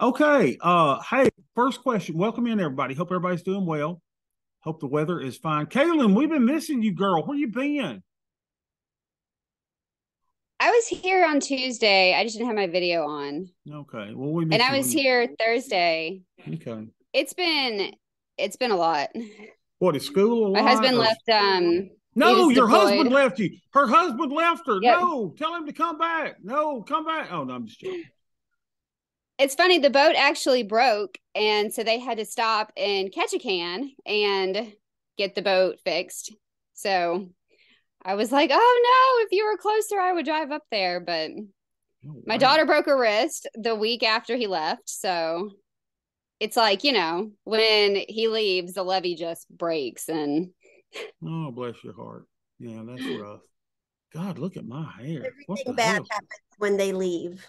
Okay. Uh, hey, first question. Welcome in, everybody. Hope everybody's doing well. Hope the weather is fine. Kaylin, we've been missing you, girl. Where you been? I was here on Tuesday. I just didn't have my video on. Okay. Well, we and I was here Thursday. Okay. It's been it's been a lot. What is school? My husband or... left. Um. No, your deployed. husband left you. Her husband left her. Yep. No, tell him to come back. No, come back. Oh no, I'm just joking. It's funny. The boat actually broke, and so they had to stop in Ketchikan and get the boat fixed. So I was like, oh no, if you were closer, I would drive up there. But oh, wow. my daughter broke her wrist the week after he left. So it's like, you know, when he leaves, the levee just breaks and Oh, bless your heart. Yeah, that's rough. God, look at my hair. Everything bad hell? happens when they leave.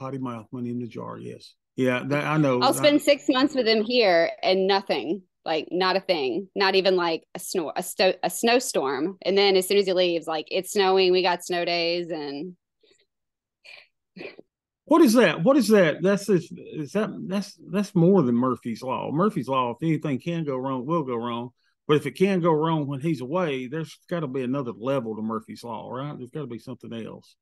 Potty mouth, money in the jar. Potty mouth, money in the jar. Yes. Yeah, that I know. I'll spend six months with him here and nothing like not a thing not even like a snow a, sto- a snowstorm and then as soon as he leaves like it's snowing we got snow days and what is that what is that that's this is that that's that's more than murphy's law murphy's law if anything can go wrong will go wrong but if it can go wrong when he's away there's got to be another level to murphy's law right there's got to be something else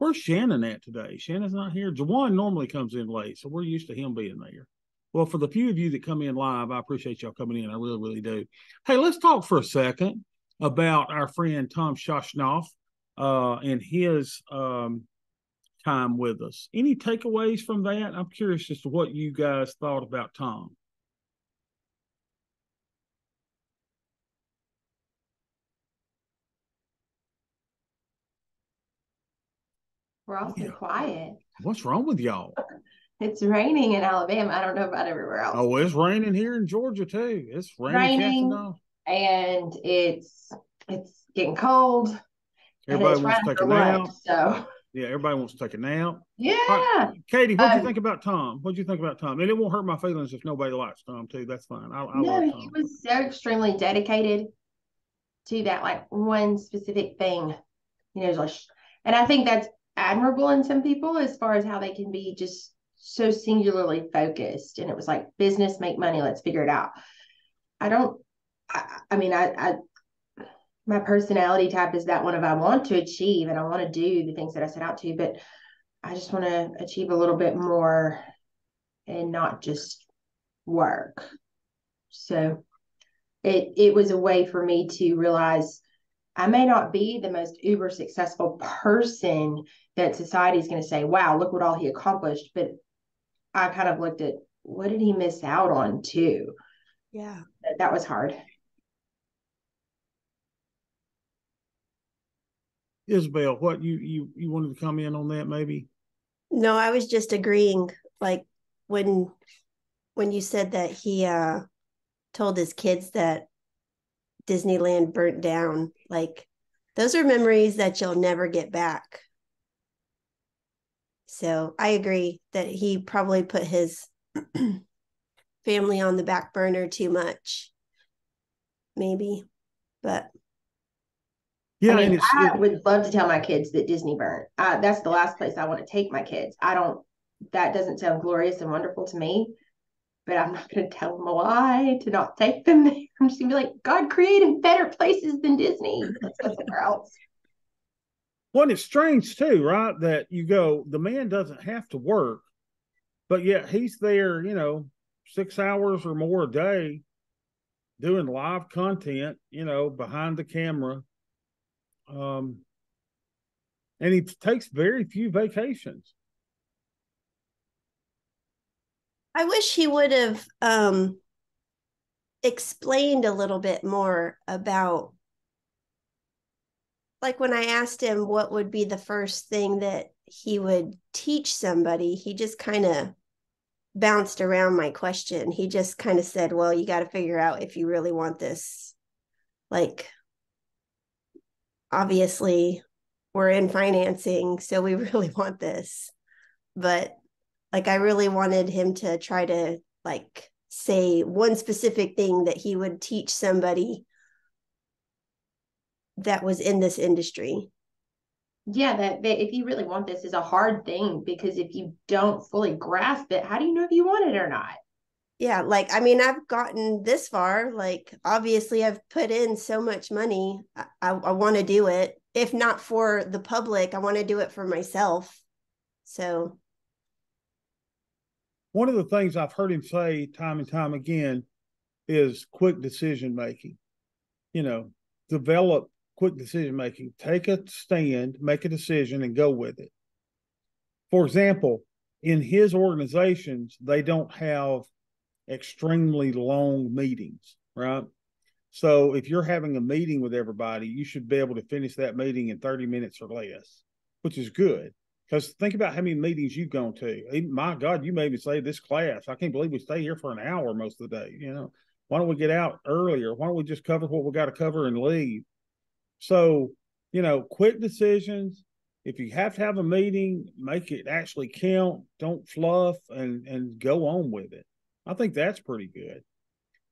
where's shannon at today shannon's not here jawan normally comes in late so we're used to him being there well, for the few of you that come in live, I appreciate y'all coming in. I really, really do. Hey, let's talk for a second about our friend Tom Sosnoff uh, and his um, time with us. Any takeaways from that? I'm curious as to what you guys thought about Tom. We're all so yeah. quiet. What's wrong with y'all? It's raining in Alabama. I don't know about everywhere else. Oh, it's raining here in Georgia too. It's raining, raining and it's it's getting cold. Everybody wants to take a nap. So yeah, everybody wants to take a nap. Yeah. Right. Katie, what do um, you think about Tom? What do you think about Tom? And it won't hurt my feelings if nobody likes Tom too. That's fine. I, I no, he was so extremely dedicated to that like one specific thing. You know, like, and I think that's admirable in some people as far as how they can be just so singularly focused. And it was like business make money let's figure it out. I don't i, I mean I, I my personality type is that one of i want to achieve and i want to do the things that i set out to but i just want to achieve a little bit more and not just work. So it it was a way for me to realize I may not be the most uber successful person that society is going to say, wow, look what all he accomplished. But I kind of looked at what did he miss out on too? Yeah. That was hard. Isabel, what you you you wanted to come in on that maybe? No, I was just agreeing like when when you said that he uh told his kids that Disneyland burnt down, like those are memories that you'll never get back. So I agree that he probably put his family on the back burner too much. Maybe. But yeah, I, mean, I would love to tell my kids that Disney burnt. Uh, that's the last place I want to take my kids. I don't. That doesn't sound glorious and wonderful to me, but I'm not going to tell them why to not take them there. I'm just going to be like, God created better places than Disney. Let's go somewhere else. Well, it's strange too, right? That you go, the man doesn't have to work, but yet he's there, you know, six hours or more a day doing live content, you know, behind the camera. Um, and he takes very few vacations. I wish he would have um, explained a little bit more about like when I asked him what would be the first thing that he would teach somebody, he just kind of bounced around my question. He just kind of said, Well, you got to figure out if you really want this. Like, obviously, we're in financing, so we really want this. But like, I really wanted him to try to like say one specific thing that he would teach somebody that was in this industry yeah, that, that if you really want this is a hard thing because if you don't fully grasp it, how do you know if you want it or not? Yeah, like I mean, I've gotten this far. Like, obviously, I've put in so much money. I, I, I want to do it. If not for the public, I want to do it for myself. So, one of the things I've heard him say time and time again is quick decision making. You know, develop quick decision making. Take a stand, make a decision, and go with it. For example, in his organizations, they don't have extremely long meetings, right? So if you're having a meeting with everybody, you should be able to finish that meeting in 30 minutes or less, which is good. Because think about how many meetings you've gone to. My God, you made me say this class. I can't believe we stay here for an hour most of the day. You know, why don't we get out earlier? Why don't we just cover what we got to cover and leave? So, you know, quick decisions. If you have to have a meeting, make it actually count. Don't fluff and and go on with it. I think that's pretty good.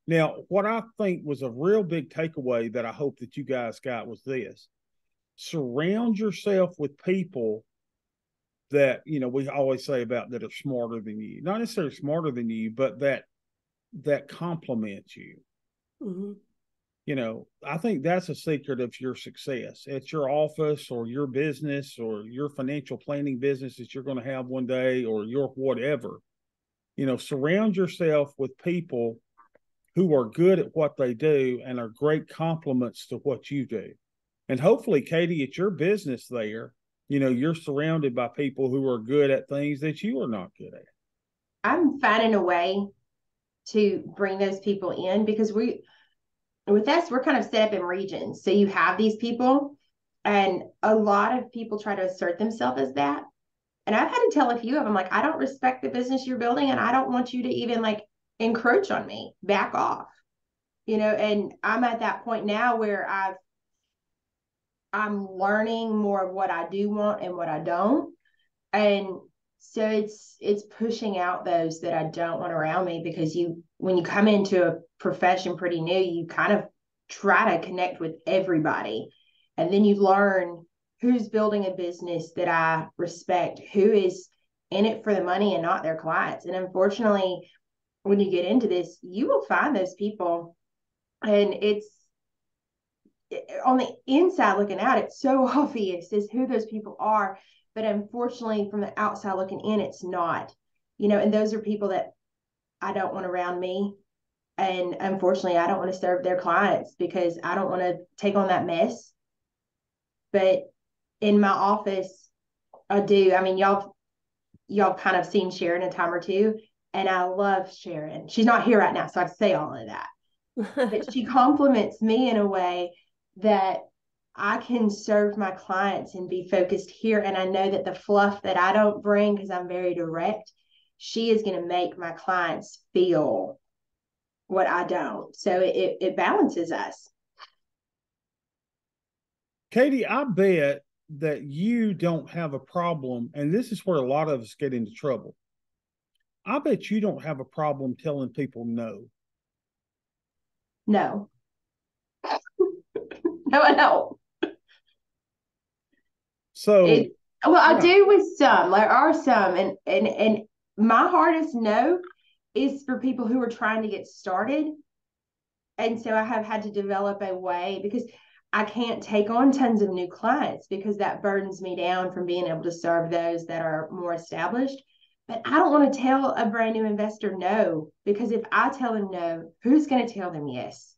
Now, what I think was a real big takeaway that I hope that you guys got was this surround yourself with people that, you know, we always say about that are smarter than you, not necessarily smarter than you, but that that complement you. Mm-hmm. You know, I think that's a secret of your success at your office or your business or your financial planning business that you're going to have one day or your whatever you know, surround yourself with people who are good at what they do and are great complements to what you do. And hopefully, Katie, at your business there, you know, you're surrounded by people who are good at things that you are not good at. I'm finding a way to bring those people in because we, with us, we're kind of set up in regions. So you have these people, and a lot of people try to assert themselves as that. And I've had to tell a few of them, like, I don't respect the business you're building, and I don't want you to even like encroach on me. Back off. You know, and I'm at that point now where I've I'm learning more of what I do want and what I don't. And so it's it's pushing out those that I don't want around me because you when you come into a profession pretty new, you kind of try to connect with everybody. And then you learn who's building a business that I respect, who is in it for the money and not their clients. And unfortunately, when you get into this, you will find those people. And it's on the inside looking out, it's so obvious is who those people are. But unfortunately, from the outside looking in, it's not. You know, and those are people that I don't want around me. And unfortunately, I don't want to serve their clients because I don't want to take on that mess. But in my office, I do. I mean, y'all, y'all kind of seen Sharon a time or two, and I love Sharon. She's not here right now, so I say all of that. but she compliments me in a way that I can serve my clients and be focused here. And I know that the fluff that I don't bring, because I'm very direct, she is going to make my clients feel what I don't. So it, it balances us. Katie, I bet that you don't have a problem, and this is where a lot of us get into trouble. I bet you don't have a problem telling people no. No. no, I don't. So it, well, yeah. I do with some. There are some, and and and my hardest no is for people who are trying to get started, and so I have had to develop a way because I can't take on tons of new clients because that burdens me down from being able to serve those that are more established. But I don't want to tell a brand new investor no because if I tell them no, who's going to tell them yes?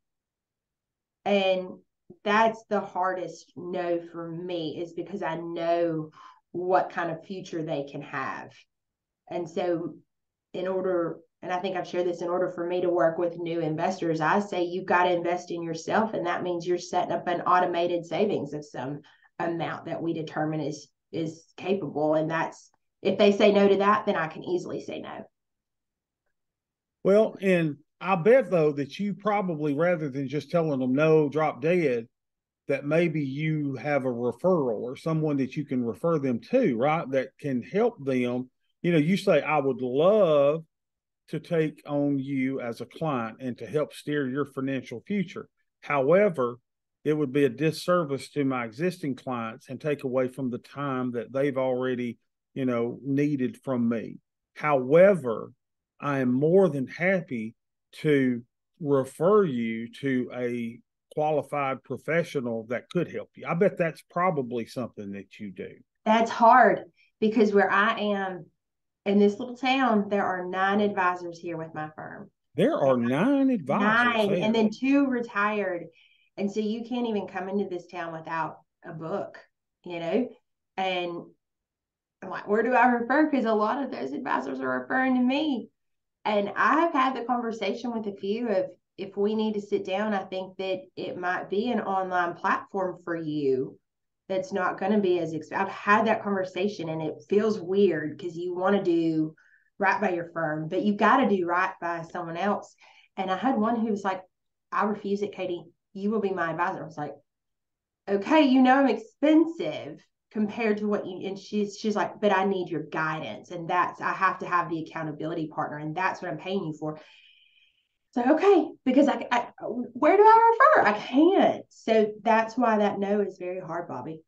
And that's the hardest no for me is because I know what kind of future they can have. And so, in order and I think I've shared this in order for me to work with new investors, I say you've got to invest in yourself. And that means you're setting up an automated savings of some amount that we determine is is capable. And that's if they say no to that, then I can easily say no. Well, and I bet though that you probably rather than just telling them no, drop dead, that maybe you have a referral or someone that you can refer them to, right? That can help them. You know, you say, I would love to take on you as a client and to help steer your financial future. However, it would be a disservice to my existing clients and take away from the time that they've already, you know, needed from me. However, I am more than happy to refer you to a qualified professional that could help you. I bet that's probably something that you do. That's hard because where I am in this little town, there are nine advisors here with my firm. There are nine advisors. Nine, there. and then two retired. And so you can't even come into this town without a book, you know? And I'm like, where do I refer? Because a lot of those advisors are referring to me. And I have had the conversation with a few of if we need to sit down, I think that it might be an online platform for you that's not going to be as expensive. I've had that conversation and it feels weird because you want to do right by your firm, but you've got to do right by someone else. And I had one who was like, I refuse it, Katie. You will be my advisor. I was like, okay, you know, I'm expensive compared to what you, and she's, she's like, but I need your guidance. And that's, I have to have the accountability partner. And that's what I'm paying you for. So, okay, because I, I where do I refer? I can't. So that's why that no is very hard, Bobby.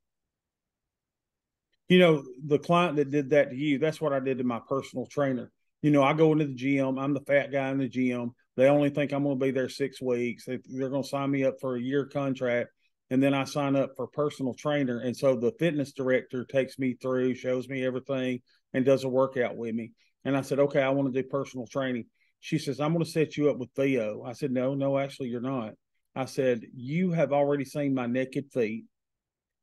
You know, the client that did that to you, that's what I did to my personal trainer. You know, I go into the gym, I'm the fat guy in the gym. They only think I'm going to be there six weeks. They, they're going to sign me up for a year contract. And then I sign up for personal trainer. And so the fitness director takes me through, shows me everything, and does a workout with me. And I said, okay, I want to do personal training. She says, I'm going to set you up with Theo. I said, no, no, actually, you're not. I said, you have already seen my naked feet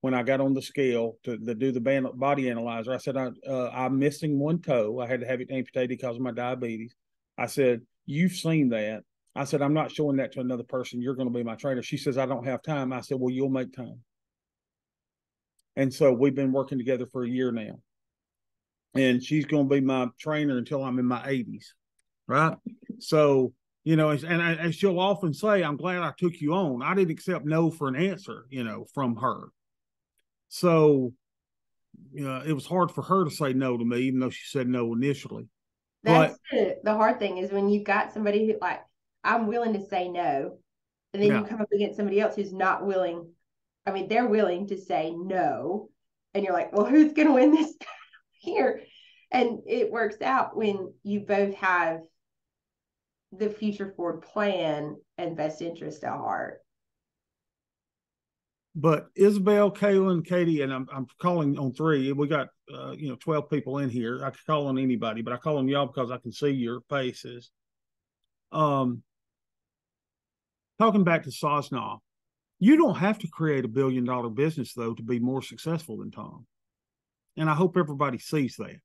when I got on the scale to, to do the body analyzer. I said, I, uh, I'm missing one toe. I had to have it amputated because of my diabetes. I said, You've seen that. I said, I'm not showing that to another person. You're going to be my trainer. She says, I don't have time. I said, Well, you'll make time. And so we've been working together for a year now. And she's going to be my trainer until I'm in my 80s. Right. So, you know, and, and she'll often say, I'm glad I took you on. I didn't accept no for an answer, you know, from her. So, you know, it was hard for her to say no to me, even though she said no initially. That's but, the, the hard thing is when you've got somebody who like, I'm willing to say no. And then yeah. you come up against somebody else who's not willing. I mean, they're willing to say no. And you're like, well, who's going to win this here? And it works out when you both have the future forward plan and best interest at heart. But Isabel, Kaylin, Katie, and I'm I'm calling on three. We got uh, you know twelve people in here. I could call on anybody, but I call on y'all because I can see your faces. Um, talking back to Sosnoff, you don't have to create a billion dollar business though to be more successful than Tom, and I hope everybody sees that.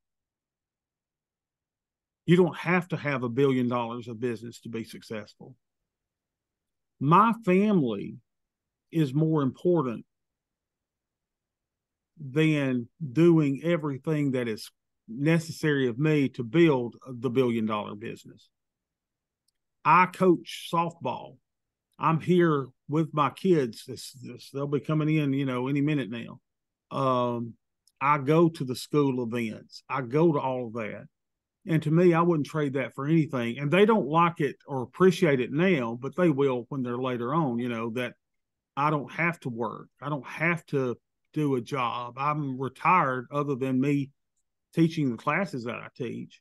You don't have to have a billion dollars of business to be successful. My family is more important than doing everything that is necessary of me to build the billion dollar business. I coach softball. I'm here with my kids. They'll be coming in, you know, any minute now. Um, I go to the school events. I go to all of that. And to me, I wouldn't trade that for anything. And they don't like it or appreciate it now, but they will when they're later on, you know, that I don't have to work. I don't have to do a job. I'm retired other than me teaching the classes that I teach.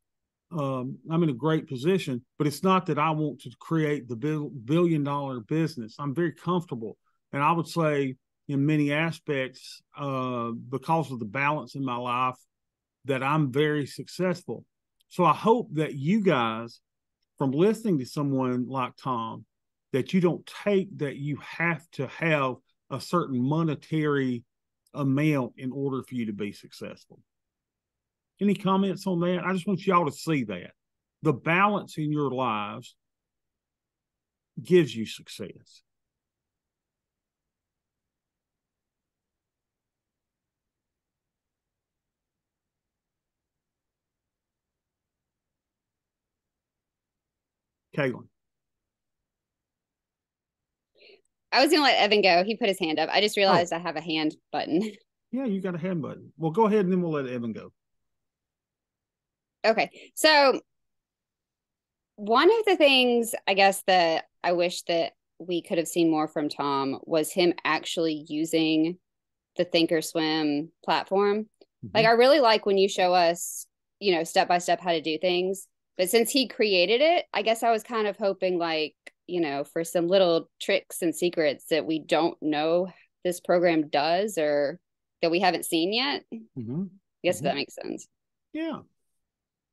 Um, I'm in a great position, but it's not that I want to create the billion dollar business. I'm very comfortable. And I would say, in many aspects, uh, because of the balance in my life, that I'm very successful. So I hope that you guys, from listening to someone like Tom, that you don't take that you have to have a certain monetary amount in order for you to be successful. Any comments on that? I just want y'all to see that the balance in your lives gives you success. Caitlin. I was gonna let Evan go. He put his hand up. I just oh. realized oh. I have a hand button. Yeah, you got a hand button. Well, go ahead and then we'll let Evan go. Okay. So one of the things I guess that I wish that we could have seen more from Tom was him actually using the Thinkorswim platform. Mm-hmm. Like I really like when you show us, you know, step by step how to do things. But since he created it, I guess I was kind of hoping like, you know, for some little tricks and secrets that we don't know this program does or that we haven't seen yet. Mm-hmm. I guess mm-hmm. if that makes sense. Yeah.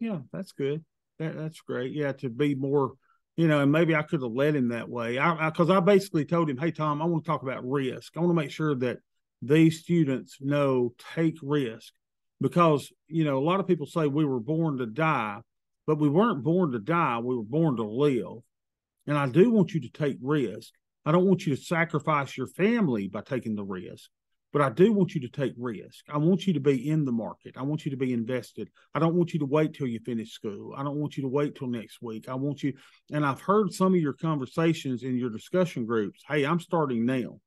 Yeah, that's good. That that's great. Yeah, to be more, you know, and maybe I could have led him that way. I because I, I basically told him, hey Tom, I want to talk about risk. I want to make sure that these students know take risk because you know a lot of people say we were born to die, but we weren't born to die. We were born to live. And I do want you to take risk. I don't want you to sacrifice your family by taking the risk. But I do want you to take risk. I want you to be in the market. I want you to be invested. I don't want you to wait till you finish school. I don't want you to wait till next week. I want you, and I've heard some of your conversations in your discussion groups. Hey, I'm starting now.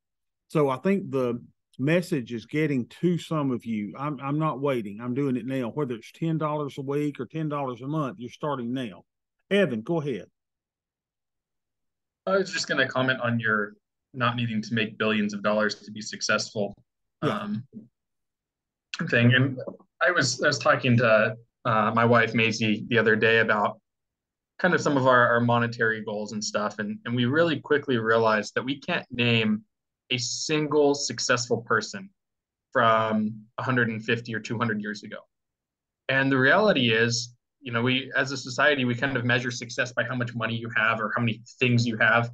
So I think the message is getting to some of you. I'm I'm not waiting. I'm doing it now. Whether it's ten dollars a week or ten dollars a month, you're starting now. Evan, go ahead. I was just going to comment on your not needing to make billions of dollars to be successful um, thing. And I was I was talking to uh, my wife Maisie the other day about kind of some of our, our monetary goals and stuff, and and we really quickly realized that we can't name a single successful person from 150 or 200 years ago. And the reality is, you know, we as a society we kind of measure success by how much money you have or how many things you have.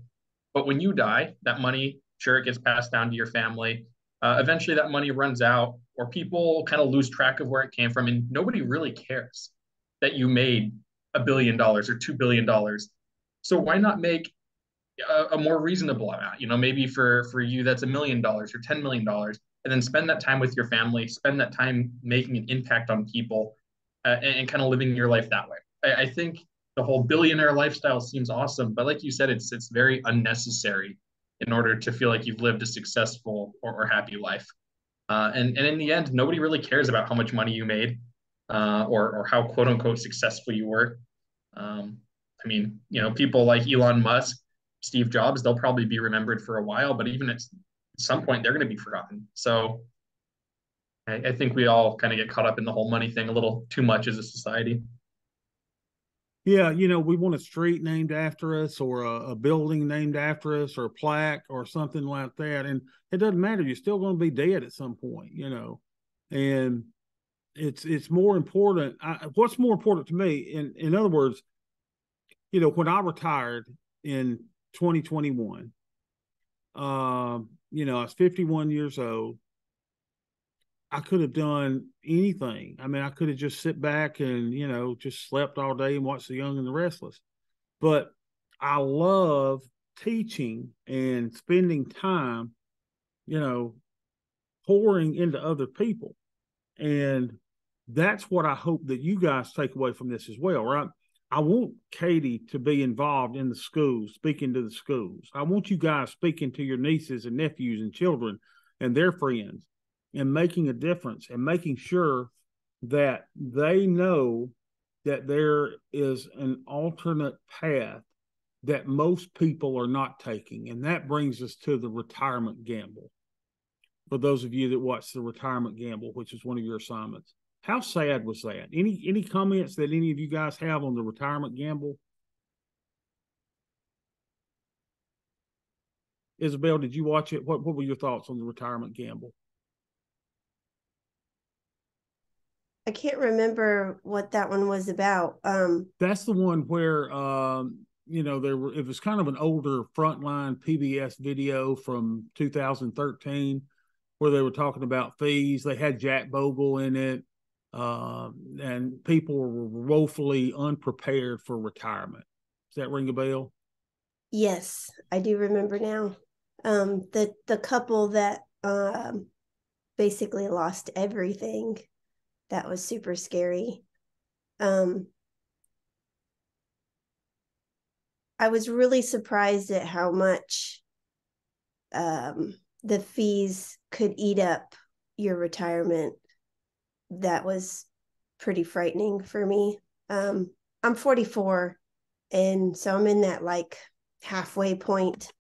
But when you die, that money sure it gets passed down to your family uh, eventually that money runs out or people kind of lose track of where it came from and nobody really cares that you made a billion dollars or two billion dollars. So why not make a, a, more reasonable amount? You know maybe for for you that's a million dollars or 10 million dollars and then spend that time with your family spend that time making an impact on people uh, and, and kind of living your life that way. I, I think the whole billionaire lifestyle seems awesome but like you said it's it's very unnecessary in order to feel like you've lived a successful or, or happy life. Uh, and, and in the end, nobody really cares about how much money you made uh, or, or how quote unquote successful you were. Um, I mean, you know, people like Elon Musk, Steve Jobs, they'll probably be remembered for a while, but even at some point, they're going to be forgotten. So I, I think we all kind of get caught up in the whole money thing a little too much as a society. Yeah, you know, we want a street named after us or a, a, building named after us or a plaque or something like that. And it doesn't matter. You're still going to be dead at some point, you know. And it's it's more important. I, what's more important to me, in in other words, you know, when I retired in 2021, um, you know, I was 51 years old. I could have done anything. I mean, I could have just sit back and, you know, just slept all day and watched The Young and the Restless. But I love teaching and spending time, you know, pouring into other people. And that's what I hope that you guys take away from this as well, right? I want Katie to be involved in the schools, speaking to the schools. I want you guys speaking to your nieces and nephews and children and their friends and making a difference and making sure that they know that there is an alternate path that most people are not taking. And that brings us to the retirement gamble. For those of you that watch the retirement gamble, which is one of your assignments, how sad was that? Any any comments that any of you guys have on the retirement gamble? Isabel, did you watch it? What what were your thoughts on the retirement gamble? I can't remember what that one was about. Um, That's the one where um, you know there were. It was kind of an older frontline PBS video from 2013 where they were talking about fees. They had Jack Bogle in it, uh, and people were woefully unprepared for retirement. Does that ring a bell? Yes, I do remember now. Um, the the couple that um, basically lost everything that was super scary. Um, I was really surprised at how much um, the fees could eat up your retirement. That was pretty frightening for me. Um, I'm 44, and so I'm in that like halfway point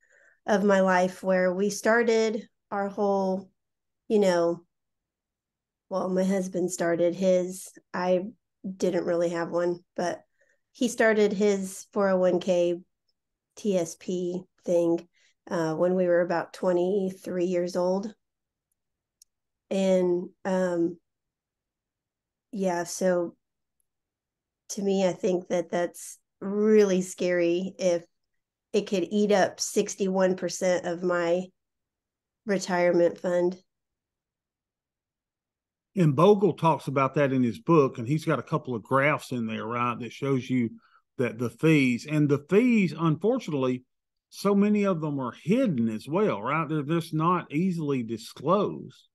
of my life where we started our whole, you know, well, my husband started his. I didn't really have one, but he started his 401k TSP thing uh, when we were about 23 years old. And um, yeah, so to me, I think that that's really scary if it could eat up 61% of my retirement fund. And Bogle talks about that in his book, and he's got a couple of graphs in there, right, that shows you that the fees and the fees, unfortunately, so many of them are hidden as well, right? They're just not easily disclosed.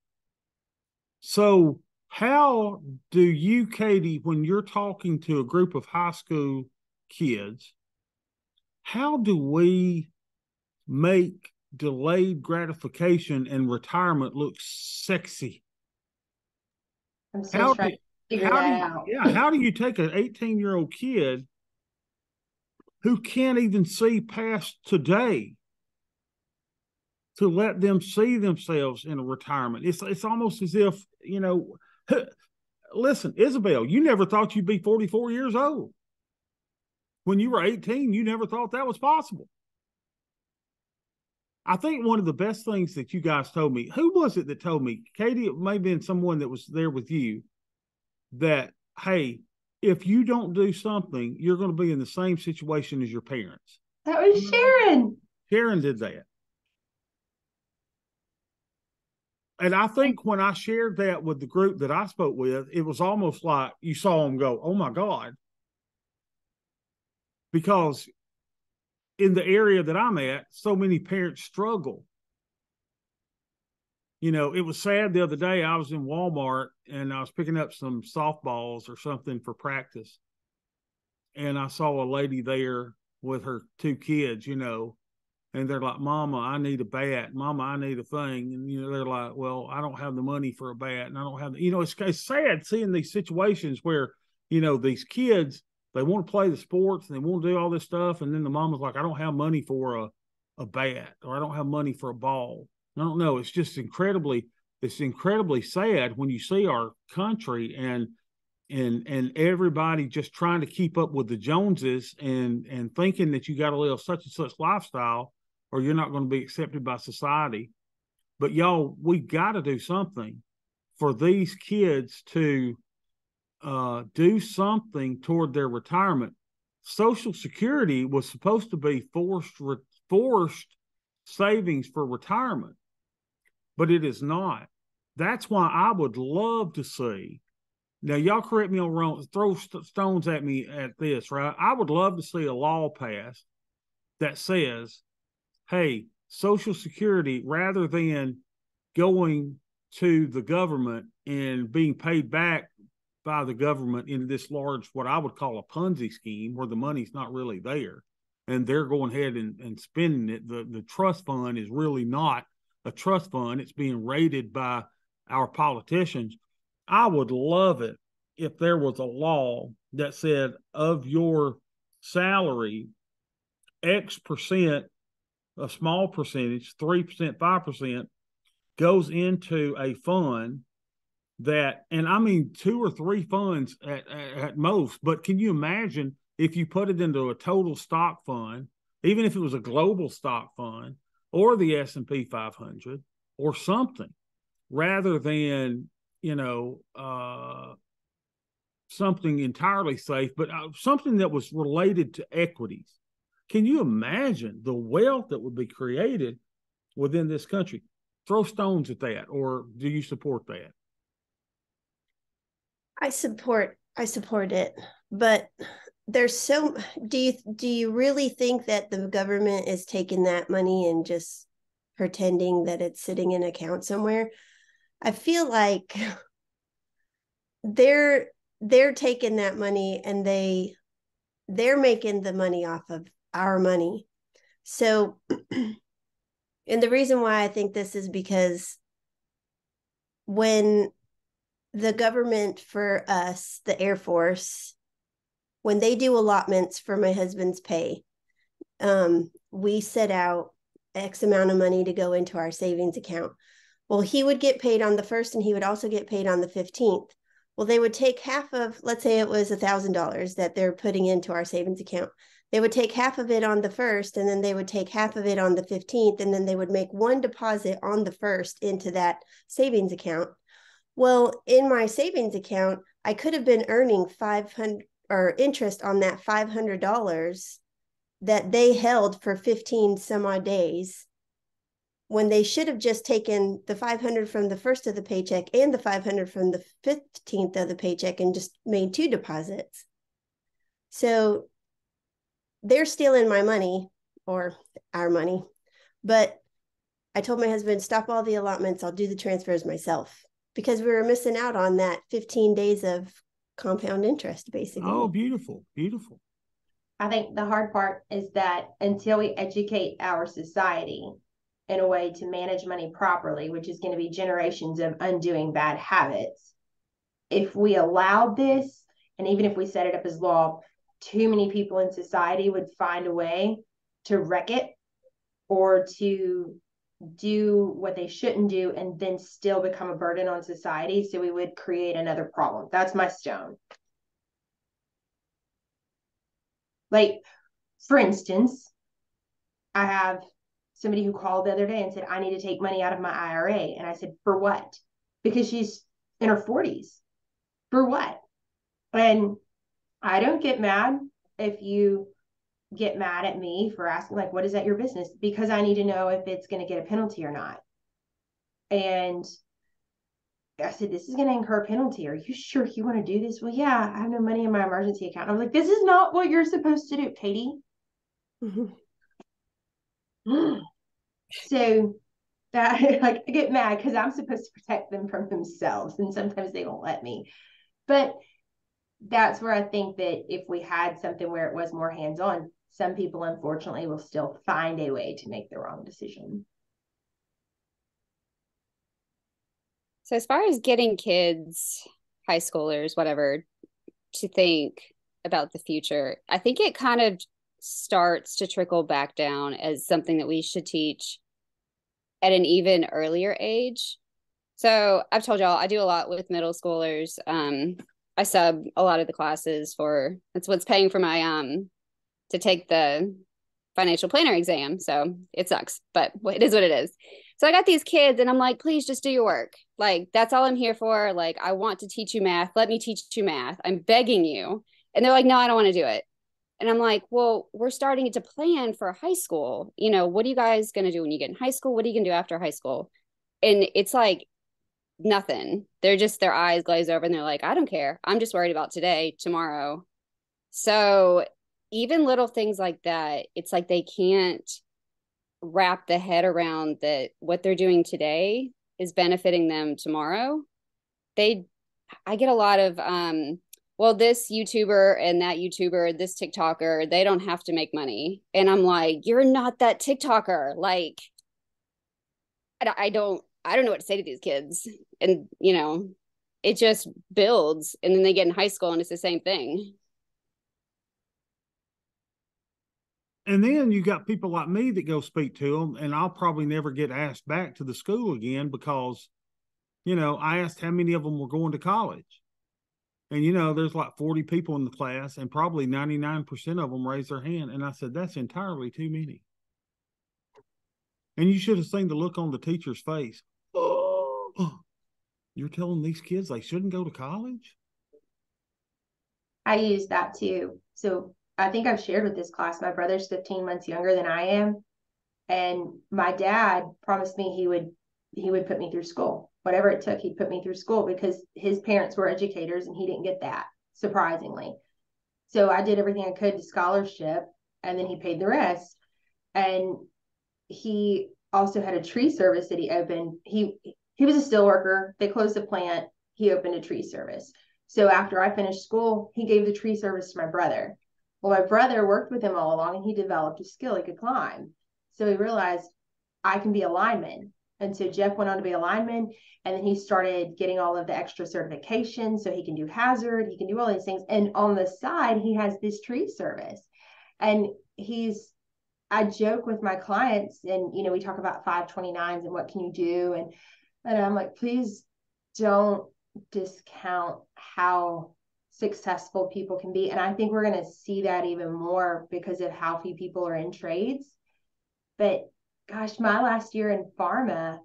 So, how do you, Katie, when you're talking to a group of high school kids, how do we make delayed gratification and retirement look sexy? I'm still How trying do- to figure that do you- out. Yeah, how do you take an 18 year old kid who can't even see past today to let them see themselves in a retirement? It's it's almost as if you know. Listen, Isabel, you never thought you'd be 44 years old. When you were 18, you never thought that was possible. I think one of the best things that you guys told me, who was it that told me? Katie, it may have been someone that was there with you that, hey, if you don't do something, you're going to be in the same situation as your parents. That was mm-hmm. Sharon. Sharon did that. And I think when I shared that with the group that I spoke with, it was almost like you saw them go, oh my God. Because in the area that I'm at, so many parents struggle. You know, it was sad the other day. I was in Walmart and I was picking up some softballs or something for practice. And I saw a lady there with her two kids, you know, and they're like, Mama, I need a bat. Mama, I need a thing. And, you know, they're like, Well, I don't have the money for a bat. And I don't have, the, you know, it's, it's sad seeing these situations where, you know, these kids, they want to play the sports and they want to do all this stuff. And then the mama's like, I don't have money for a, a bat or I don't have money for a ball. I don't know. It's just incredibly, it's incredibly sad when you see our country and, and and everybody just trying to keep up with the Joneses and and thinking that you got to live such and such lifestyle or you're not going to be accepted by society. But y'all, we got to do something for these kids to uh, do something toward their retirement. Social Security was supposed to be forced re- forced savings for retirement, but it is not. That's why I would love to see. Now, y'all correct me on wrong. Throw st- stones at me at this, right? I would love to see a law passed that says hey, Social Security, rather than going to the government and being paid back by the government in this large, what I would call a Ponzi scheme, where the money's not really there, and they're going ahead and, and spending it. The the trust fund is really not a trust fund; it's being raided by our politicians. I would love it if there was a law that said of your salary, X percent a small percentage, 3%, 5%, goes into a fund that, and I mean two or three funds at, at, most, but can you imagine if you put it into a total stock fund, even if it was a global stock fund or the S&P 500 or something, rather than, you know, uh, something entirely safe, but uh, something that was related to equities can you imagine the wealth that would be created within this country? Throw stones at that, or do you support that? I support I support it, but there's so do you do you really think that the government is taking that money and just pretending that it's sitting in account somewhere? I feel like they're they're taking that money and they they're making the money off of our money. So, and the reason why I think this is because when the government for us, the Air Force, when they do allotments for my husband's pay, um, we set out X amount of money to go into our savings account. Well, he would get paid on the first and he would also get paid on the 15th. Well, they would take half of, let's say it was a $1,000 that they're putting into our savings account. They would take half of it on the first and then they would take half of it on the 15th. And then they would make one deposit on the first into that savings account. Well, in my savings account, I could have been earning 500 or interest on that $500 that they held for 15 some odd days when they should have just taken the 500 from the first of the paycheck and the 500 from the 15th of the paycheck and just made two deposits. So they're stealing my money or our money. But I told my husband, stop all the allotments. I'll do the transfers myself because we were missing out on that 15 days of compound interest, basically. Oh, beautiful. Beautiful. I think the hard part is that until we educate our society in a way to manage money properly, which is going to be generations of undoing bad habits. If we allowed this, and even if we set it up as law, too many people in society would find a way to wreck it or to do what they shouldn't do and then still become a burden on society. So we would create another problem. That's my stone. Like, for instance, I have somebody who called the other day and said, I need to take money out of my IRA. And I said, For what? Because she's in her 40s. For what? And I don't get mad if you get mad at me for asking, like, what is that your business? Because I need to know if it's going to get a penalty or not. And I said, This is going to incur a penalty. Are you sure you want to do this? Well, yeah, I have no money in my emergency account. i'm like, This is not what you're supposed to do, Katie. Mm-hmm. so that like I get mad because I'm supposed to protect them from themselves, and sometimes they won't let me. But that's where I think that if we had something where it was more hands on, some people unfortunately will still find a way to make the wrong decision. So, as far as getting kids, high schoolers, whatever, to think about the future, I think it kind of starts to trickle back down as something that we should teach at an even earlier age. So I've told y'all I do a lot with middle schoolers. Um, I sub a lot of the classes for that's what's paying for my um to take the financial planner exam. So it sucks, but it is what it is. So I got these kids and I'm like, please just do your work. Like that's all I'm here for. Like I want to teach you math. Let me teach you math. I'm begging you. And they're like, no, I don't want to do it. And I'm like, well, we're starting to plan for high school. You know, what are you guys going to do when you get in high school? What are you going to do after high school? And it's like nothing. They're just, their eyes glaze over and they're like, I don't care. I'm just worried about today, tomorrow. So even little things like that, it's like they can't wrap the head around that what they're doing today is benefiting them tomorrow. They, I get a lot of, um, well, this YouTuber and that YouTuber, this TikToker, they don't have to make money. And I'm like, you're not that TikToker. Like, I don't, I don't know what to say to these kids. And, you know, it just builds. And then they get in high school and it's the same thing. And then you got people like me that go speak to them, and I'll probably never get asked back to the school again because, you know, I asked how many of them were going to college and you know, there's like 40 people in the class, and probably 99% of them raised their hand. And I said, That's entirely too many. And you should have seen the look on the teacher's face. Oh, you're telling these kids they shouldn't go to college? I use that too. So I think I've shared with this class, my brother's 15 months younger than I am. And my dad promised me he would he would put me through school whatever it took, he'd put me through school because his parents were educators and he didn't get that, surprisingly. So I did everything I could to scholarship and then he paid the rest. And he also had a tree service that he opened. He he was a steel worker. They closed the plant. He opened a tree service. So after I finished school, he gave the tree service to my brother. Well, my brother worked with him all along and he developed a skill he could climb. So he realized I can be a lineman. And so Jeff went on to be a lineman, and then he started getting all of the extra certifications. So he can do hazard, he can do all these things. And on the side, he has this tree service. And he's, I joke with my clients and, you know, we talk about 529s and what can you do? And, and I'm like, please don't discount how successful people can be. And I think we're going to see that even more because of how few people are in trades. But gosh, my last year in pharma,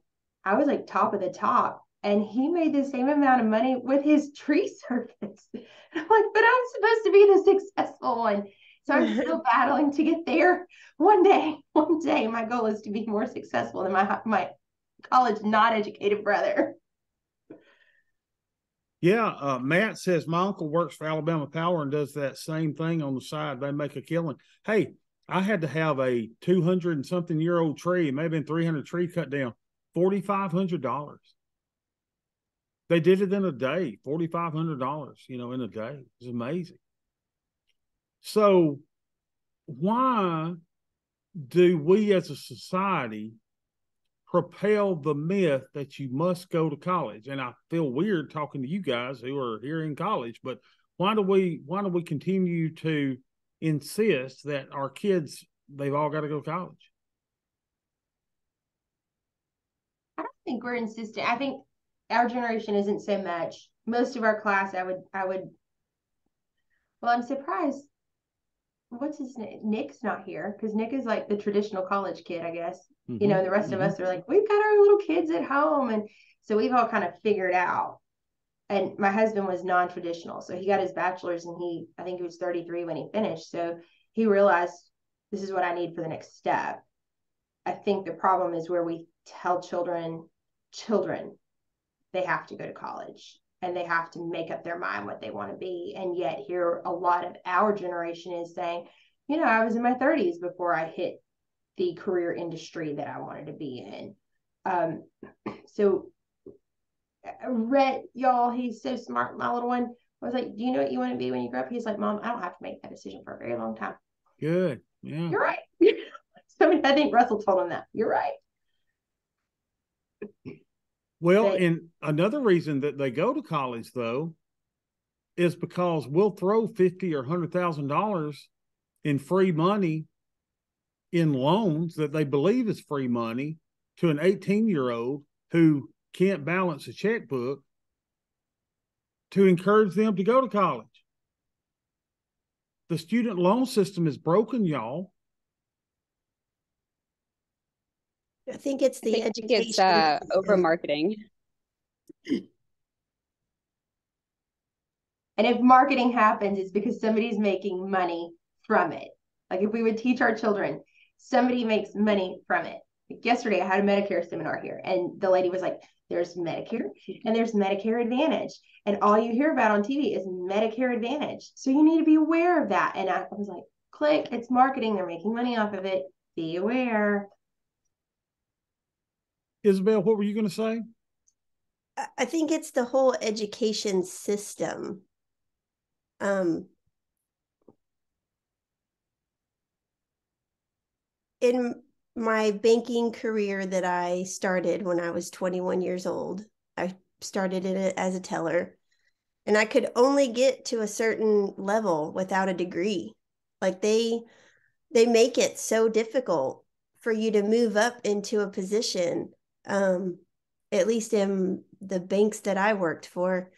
I was like top of the top. And he made the same amount of money with his tree service. And I'm like, but I'm supposed to be the successful one. So I'm still battling to get there. One day, one day, my goal is to be more successful than my my college not educated brother. Yeah, uh, Matt says my uncle works for Alabama Power and does that same thing on the side. They make a killing. Hey, I had to have a two hundred and something year old tree, maybe three hundred tree cut down, forty five hundred dollars. They did it in a day, forty five hundred dollars. You know, in a day, it's amazing. So, why do we as a society propel the myth that you must go to college? And I feel weird talking to you guys who are here in college, but why do we why do we continue to insist that our kids they've all got to go to college? I don't think we're insisting. I think our generation isn't so much. Most of our class, I would, I would. Well, I'm surprised what's his name? Nick's not here because Nick is like the traditional college kid, I guess. Mm-hmm. You know, the rest mm-hmm. of us are like, we've got our little kids at home. And so we've all kind of figured out. And my husband was non traditional. So he got his bachelor's and he, I think he was 33 when he finished. So he realized this is what I need for the next step. I think the problem is where we tell children, children, they have to go to college and they have to make up their mind what they want to be. And yet, here, a lot of our generation is saying, you know, I was in my 30s before I hit the career industry that I wanted to be in. Um, so, Rhett, y'all, he's so smart. My little one I was like, Do you know what you want to be when you grow up? He's like, Mom, I don't have to make that decision for a very long time. Good. Yeah. You're right. I mean, I think Russell told him that. You're right. Well, they, and another reason that they go to college though is because we'll throw fifty or hundred thousand dollars in free money in loans that they believe is free money to an 18 year old who can't balance a checkbook to encourage them to go to college. The student loan system is broken, y'all. I think it's the I think education. It's uh, over marketing. And if marketing happens, it's because somebody's making money from it. Like if we would teach our children, somebody makes money from it. Like yesterday, I had a Medicare seminar here, and the lady was like, There's Medicare and there's Medicare Advantage. And all you hear about on TV is Medicare Advantage. So you need to be aware of that. And I was like, Click, it's marketing. They're making money off of it. Be aware. Isabel, what were you going to say? I think it's the whole education system. Um, in my banking career that I started when I was 21 years old, I started it as a teller and I could only get to a certain level without a degree. Like they they make it so difficult for you to move up into a position um, at least in the banks that I worked for,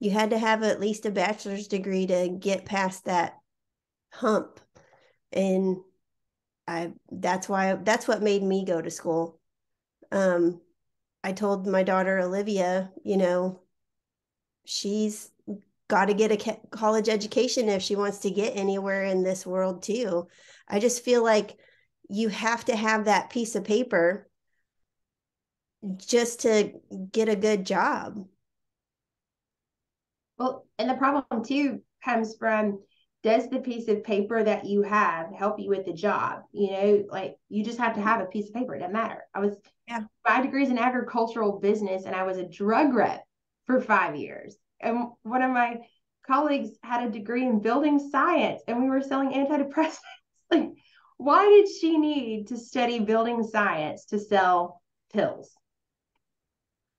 you had to have at least a bachelor's degree to get past that hump. And I that's why that's what made me go to school. Um, I told my daughter Olivia, you know, she's got to get a college education if she wants to get anywhere in this world too. I just feel like you have to have that piece of paper just to get a good job. Well, and the problem too comes from does the piece of paper that you have help you with the job? You know, like you just have to have a piece of paper. It doesn't matter. I was yeah. five degrees in agricultural business and I was a drug rep for five years. And one of my colleagues had a degree in building science and we were selling antidepressants. like, why did she need to study building science to sell pills?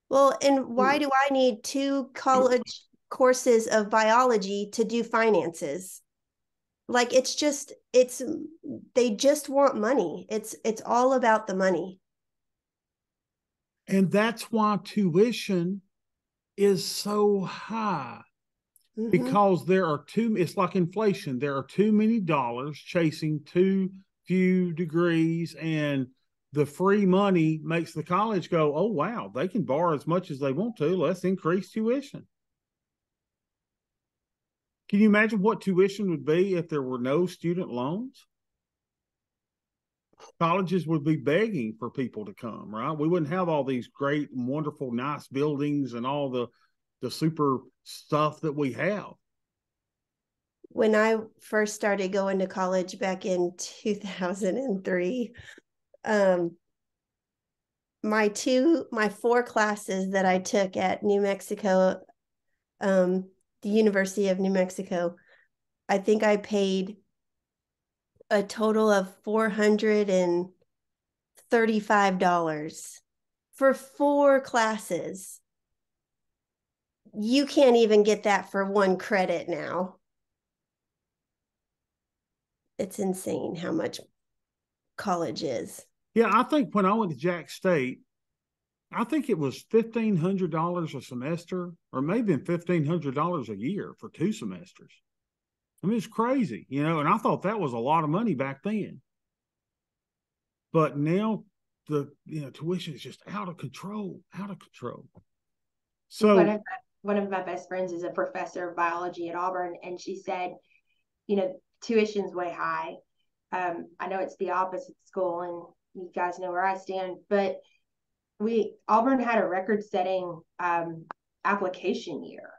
Well, and why mm. do I need two college courses of biology to do finances? like it's just it's they just want money it's it's all about the money and that's why tuition is so high mm-hmm. because there are too it's like inflation there are too many dollars chasing too few degrees and the free money makes the college go oh wow they can borrow as much as they want to let's increase tuition can you imagine what tuition would be if there were no student loans? Colleges would be begging for people to come, right? We wouldn't have all these great, wonderful, nice buildings and all the the super stuff that we have. When I first started going to college back in 2003, um, my two, my four classes that I took at New Mexico um, the University of New Mexico, I think I paid a total of $435 for four classes. You can't even get that for one credit now. It's insane how much college is. Yeah, I think when I went to Jax State, I think it was fifteen hundred dollars a semester, or maybe fifteen hundred dollars a year for two semesters. I mean, it's crazy, you know. And I thought that was a lot of money back then. But now the you know tuition is just out of control, out of control. So one of, my, one of my best friends is a professor of biology at Auburn, and she said, you know, tuition's way high. Um, I know it's the opposite school, and you guys know where I stand, but we Auburn had a record-setting um, application year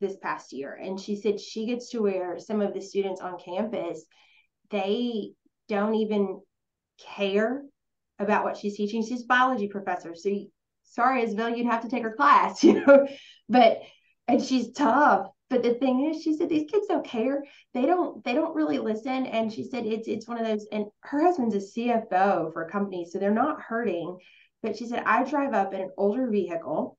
this past year, and she said she gets to where some of the students on campus they don't even care about what she's teaching. She's biology professor, so you, sorry, Isabel, you'd have to take her class, you know. but and she's tough. But the thing is, she said these kids don't care. They don't. They don't really listen. And she said it's it's one of those. And her husband's a CFO for a company, so they're not hurting but she said, I drive up in an older vehicle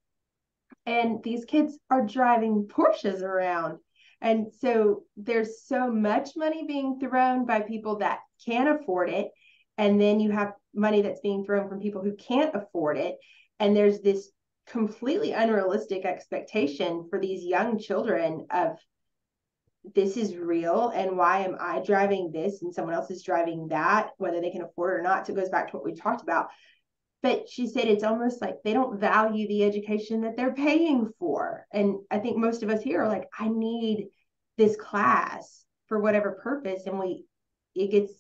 and these kids are driving Porsches around. And so there's so much money being thrown by people that can afford it. And then you have money that's being thrown from people who can't afford it. And there's this completely unrealistic expectation for these young children of this is real and why am I driving this and someone else is driving that, whether they can afford it or not. So it goes back to what we talked about. But she said it's almost like they don't value the education that they're paying for. And i think most of us here are like i need this class for whatever purpose. And we it gets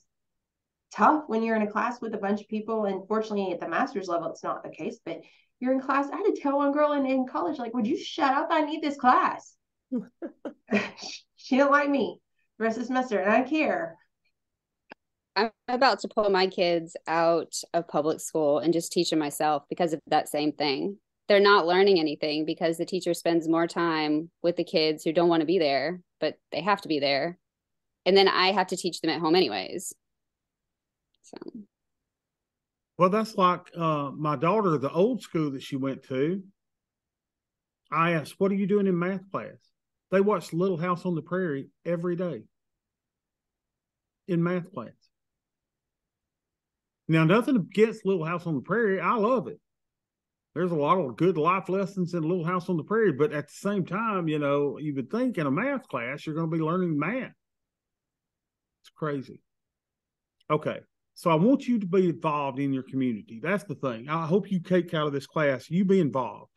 tough when you're in a class with a bunch of people. And fortunately at the master's level it's not the case but you're in class i had to tell one girl in, in college like would you shut up i need this class she don't like me the rest of the semester and i care I'm about to pull my kids out of public school and just teach them myself because of that same thing. They're not learning anything because the teacher spends more time with the kids who don't want to be there, but they have to be there. And then I have to teach them at home anyways. So well, that's like uh, my daughter, the old school that she went to. I asked, What are you doing in math class? They watched Little House on the Prairie every day in math class. Now, nothing against Little House on the Prairie. I love it. There's a lot of good life lessons in Little House on the Prairie, but at the same time, you know, you would think in a math class you're going to be learning math. It's crazy. Okay. So I want you to be involved in your community. That's the thing. I hope you take out of this class, you be involved.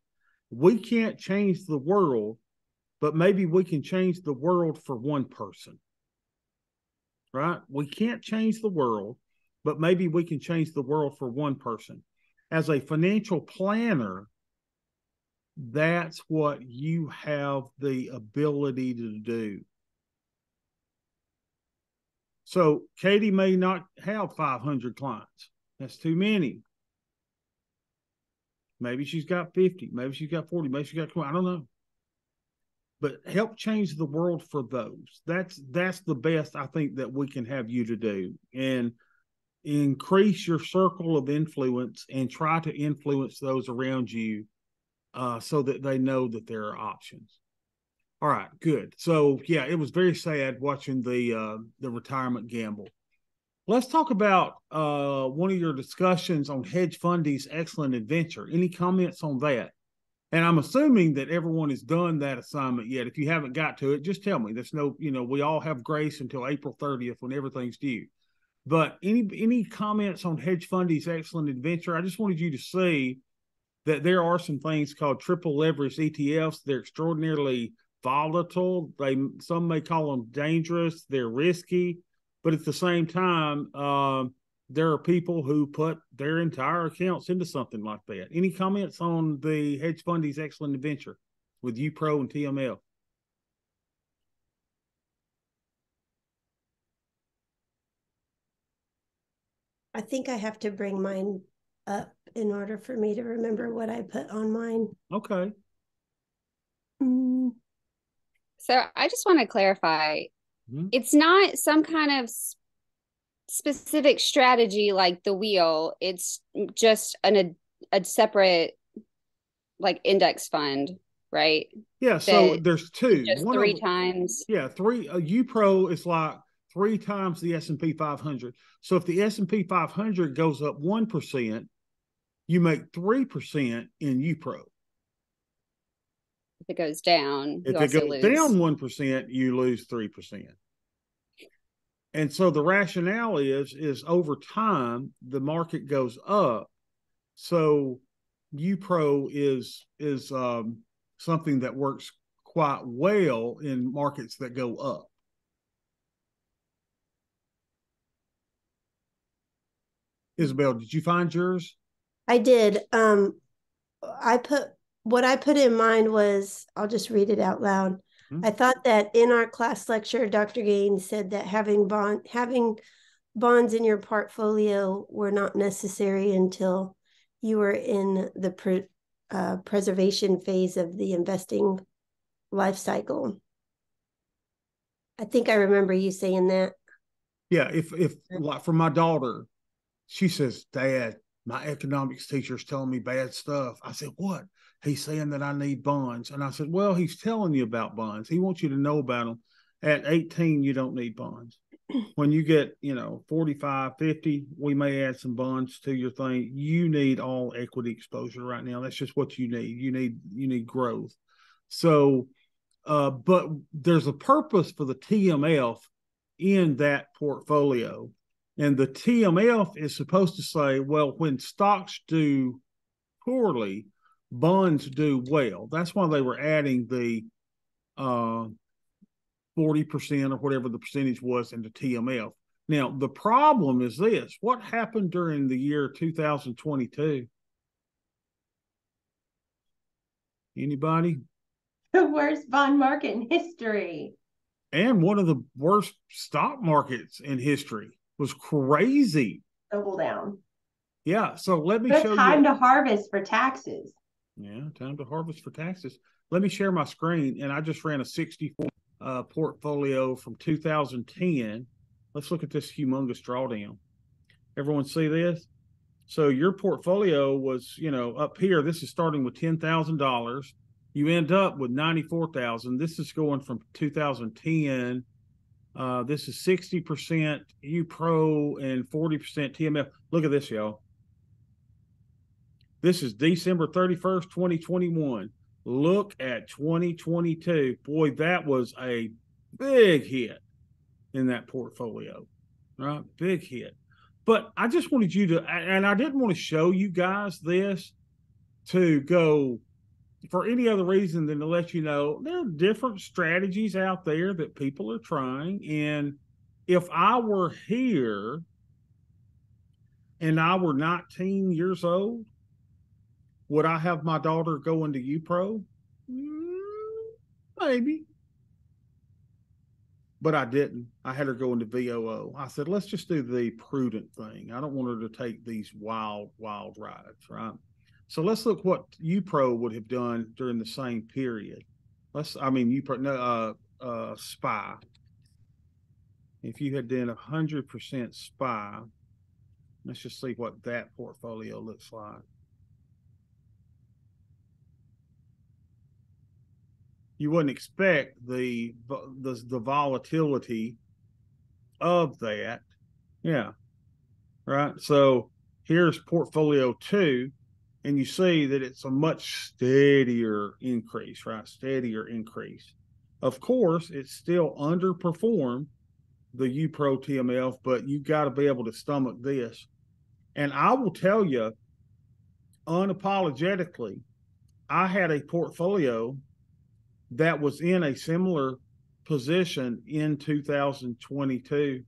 We can't change the world, but maybe we can change the world for one person. Right? We can't change the world, but maybe we can change the world for one person. As a financial planner, that's what you have the ability to do. So Katie may not have 500 clients. That's too many. Maybe she's got 50, maybe she's got 40, maybe she's got 20. I don't know. But help change the world for those. That's that's the best I think that we can have you to do. And increase your circle of influence and try to influence those around you uh, so that they know that there are options. All right, good. So yeah, it was very sad watching the uh, the retirement gamble. Let's talk about uh, one of your discussions on hedge fundies' excellent adventure. Any comments on that? And I'm assuming that everyone has done that assignment yet. If you haven't got to it, just tell me. There's no, you know, we all have grace until April 30th when everything's due. But any any comments on hedge fundies' excellent adventure? I just wanted you to see that there are some things called triple leverage ETFs. They're extraordinarily volatile. They some may call them dangerous. They're risky, but at the same time, uh, there are people who put their entire accounts into something like that. Any comments on the hedge fundies' excellent adventure with UPRO and TMF? I think I have to bring mine up in order for me to remember what I put on mine. Okay. Mm, So I just want to clarify Mhm. it's not some kind of specific strategy like the wheel, it's just an a, a separate like index fund, right? Yeah. So That there's two. Just One of three them- times. Yeah, three. A UPRO is like three times the S and P 500. So if the S and P 500 goes up one percent, you make three percent in UPRO. If it goes down, If you it goes lose. down one percent, you lose three percent. And so the rationale is is over time the market goes up. So UPRO is is um, something that works quite well in markets that go up. Isabel, did you find yours? I did. Um, I put what I put in mind was I'll just read it out loud. Hmm. I thought that in our class lecture, Dr. Gaines said that having bond having bonds in your portfolio were not necessary until you were in the pre, uh, preservation phase of the investing life cycle. I think I remember you saying that. Yeah, if if like for my daughter, she says, Dad, my economics teacher is telling me bad stuff. I said, What? He's saying that I need bonds. And I said, Well, he's telling you about bonds. He wants you to know about them. At 18, you don't need bonds. When you get, you know, 45, 50, we may add some bonds to your thing. You need all equity exposure right now. That's just what you need. You need you need growth. So uh, but there's a purpose for the TMF in that portfolio. And the TMF is supposed to say, well, when stocks do poorly, bonds do well. That's why they were adding the uh, 40% or whatever the percentage was into TMF. Now, the problem is this what happened during the year 2022? Anybody? The worst bond market in history. And one of the worst stock markets in history was crazy. Double down. Yeah. So let me Good show time you. to harvest for taxes. Yeah, time to harvest for taxes. Let me share my screen, and I just ran a 64 uh, portfolio from 2010. Let's look at this humongous drawdown. Everyone see this? So your portfolio was, you know, up here. This is starting with ten thousand dollars. You end up with ninety-four thousand. This is going from 2010. Uh, this is 60% UPRO and 40% TMF. Look at this, y'all. This is December 31st, 2021. Look at 2022. Boy, that was a big hit in that portfolio, right? Big hit. But I just wanted you to, and I didn't want to show you guys this to go for any other reason than to let you know there are different strategies out there that people are trying. And if I were here and I were 19 years old, would I have my daughter go into UPRO? Mm, maybe. But I didn't. I had her go into VOO. I said, let's just do the prudent thing. I don't want her to take these wild, wild rides, right? So let's look what UPRO would have done during the same period. Let's, I mean, UPRO, no, uh, uh, SPY. If you had done a hundred percent SPY, let's just see what that portfolio looks like. You wouldn't expect the the the volatility of that. Yeah. Right. So here's portfolio two, and you see that it's a much steadier increase, right? Steadier increase. Of course, it's still underperformed the UPRO TMF, but you got to be able to stomach this. And I will tell you unapologetically, I had a portfolio that was in a similar position in 2022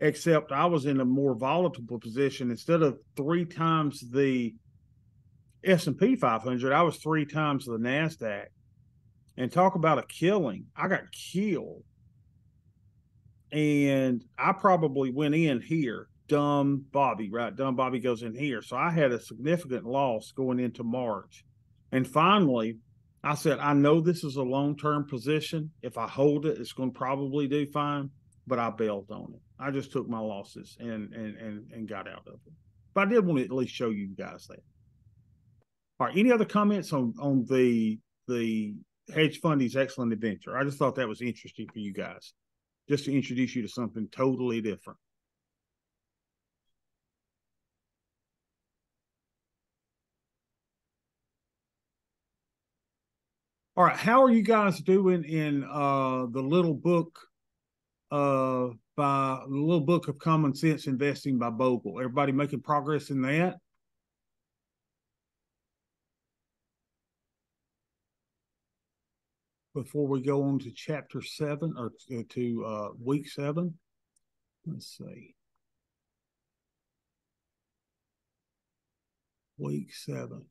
except I was in a more volatile position. Instead of three times the S&P 500 I was three times the Nasdaq. And talk about a killing. I got killed. And I probably went in here. Dumb Bobby right? Dumb Bobby goes in here. So I had a significant loss going into March. And finally I said, I know this is a long term position. If I hold it, it's going to probably do fine, but I bailed on it. I just took my losses and and and, and got out of it. But I did want to at least show you guys that. All right. Any other comments on on the the hedge fundy's excellent adventure? I just thought that was interesting for you guys, just to introduce you to something totally different. All right, how are you guys doing in uh, the little book uh, by the little book of common sense investing by Bogle? Everybody making progress in that? Before we go on to chapter seven or to uh, week seven, let's see. Week seven.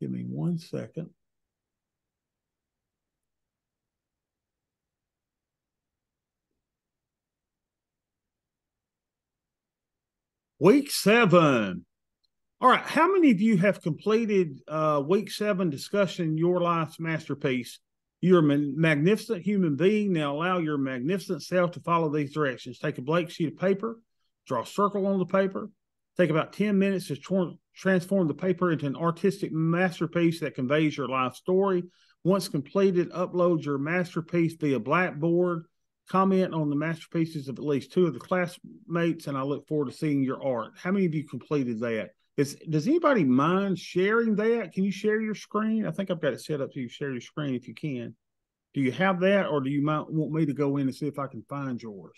Give me one second. Week seven. All right. How many of you have completed uh, week seven discussion your life's masterpiece? You're a magnificent human being. Now allow your magnificent self to follow these directions. Take a blank sheet of paper, draw a circle on the paper, take about 10 minutes to transform the paper into an artistic masterpiece that conveys your life story. Once completed, upload your masterpiece via Blackboard. Comment on the masterpieces of at least two of the classmates, and I look forward to seeing your art. How many of you completed that? Is, does anybody mind sharing that? Can you share your screen? I think I've got it set up so you share your screen if you can. Do you have that, or do you might want me to go in and see if I can find yours?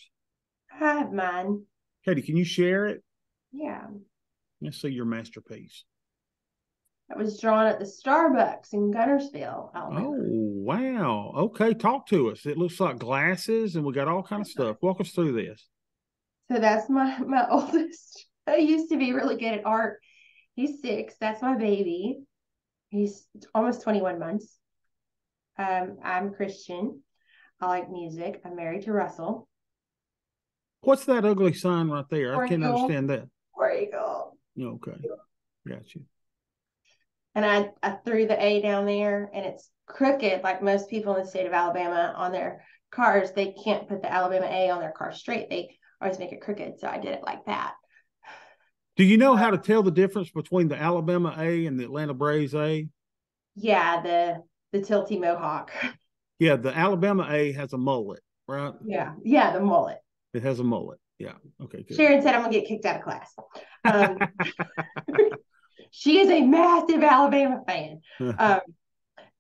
I have mine. Katie, can you share it? Yeah. Let's see your masterpiece. That was drawn at the Starbucks in Guntersville, Alabama. Oh wow! Okay, talk to us. It looks like glasses, and we got all kind of stuff. Walk us through this. So that's my my oldest. I used to be really good at art. He's six. That's my baby. He's almost twenty one months. Um, I'm Christian. I like music. I'm married to Russell. What's that ugly sign right there? I can't understand that. Where you go? Okay. Got you. And I, I threw the A down there and it's crooked, like most people in the state of Alabama on their cars. They can't put the Alabama A on their car straight. They always make it crooked. So I did it like that. Do you know how to tell the difference between the Alabama A and the Atlanta Braves A? Yeah, the the tilty mohawk. Yeah, the Alabama A has a mullet, right? Yeah, yeah, the mullet. It has a mullet. Yeah. Okay. Good. Sharon said I'm gonna get kicked out of class. Um, she is a massive Alabama fan. Um,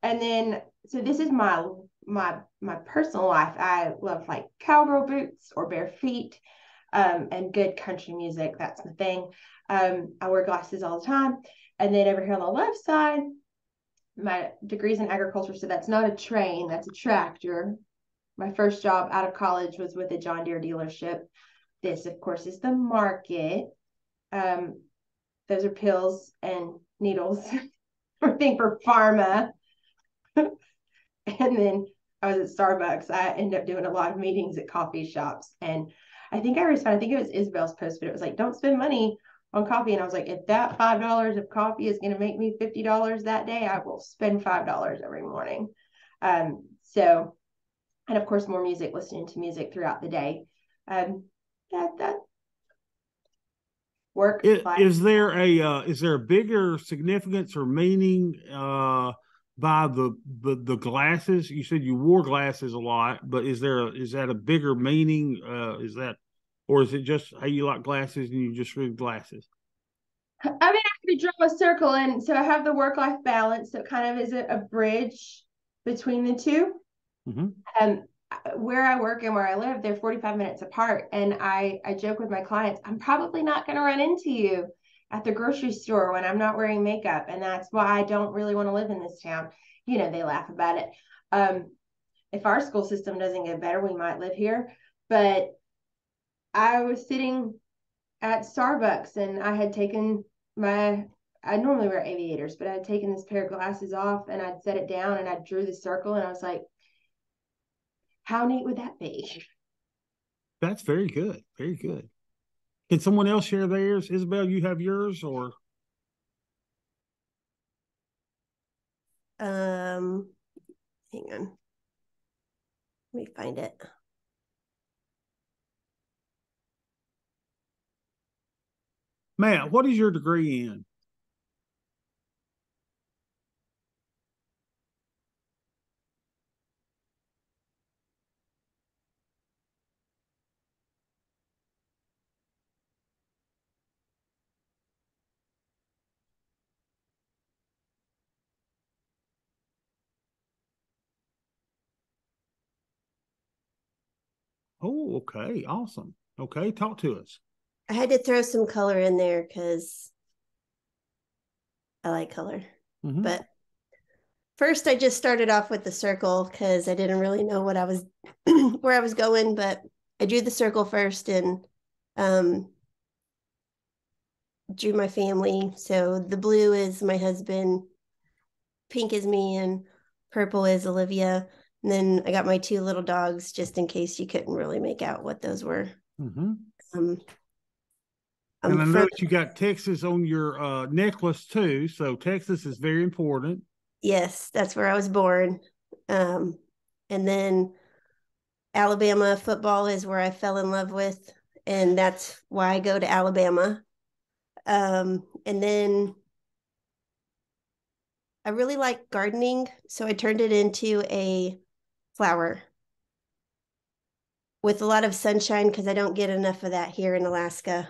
and then so this is my my my personal life. I love like cowgirl boots or bare feet, um, and good country music. That's my thing. Um, I wear glasses all the time. And then over here on the left side, my degrees in agriculture. So that's not a train, that's a tractor. My first job out of college was with a John Deere dealership. This, of course, is the market. Um, those are pills and needles, everything for pharma. and then I was at Starbucks. I ended up doing a lot of meetings at coffee shops. And I think I responded, I think it was Isabel's post, but it was like, don't spend money on coffee. And I was like, if that $5 of coffee is going to make me $50 that day, I will spend $5 every morning. Um, so, and of course, more music, listening to music throughout the day. Um, that, that, work. Is, there a uh, is there a bigger significance or meaning uh, by the, the the glasses? You said you wore glasses a lot, but is there a, is that a bigger meaning? Uh, is that or is it just hey you like glasses and you just read glasses? I mean, I could draw a circle, and so I have the work life balance. So it kind of is a, a bridge between the 2 Mhm. Um, where I work and where I live, they're 45 minutes apart. And I, I joke with my clients, I'm probably not going to run into you at the grocery store when I'm not wearing makeup. And that's why I don't really want to live in this town. You know, they laugh about it. Um, if our school system doesn't get better, we might live here. But I was sitting at Starbucks and I had taken my I normally wear aviators, but I had taken this pair of glasses off and I'd set it down and I drew the circle and I was like, how neat would that be? That's very good. Very good. Can someone else share theirs? Isabel, you have yours or Um, hang on. Let me find it. Matt, what is your degree in? Oh, okay. Awesome. Okay. Talk to us. I had to throw some color in there because I like color. Mhm. But first, I just started off with the circle because I didn't really know what I was where I was going. But I drew the circle first and um, drew my family. So the blue is my husband, pink is me, and purple is Olivia. And then I got my two little dogs just in case you couldn't really make out what those were. Mm-hmm. Um, And I I'm know from- that you got Texas on your uh, necklace too. So Texas is very important. Yes, that's where I was born. Um, and then Alabama football is where I fell in love with, and that's why I go to Alabama. Um, and then I really like gardening, so I turned it into a flower with a lot of sunshine because I don't get enough of that here in Alaska.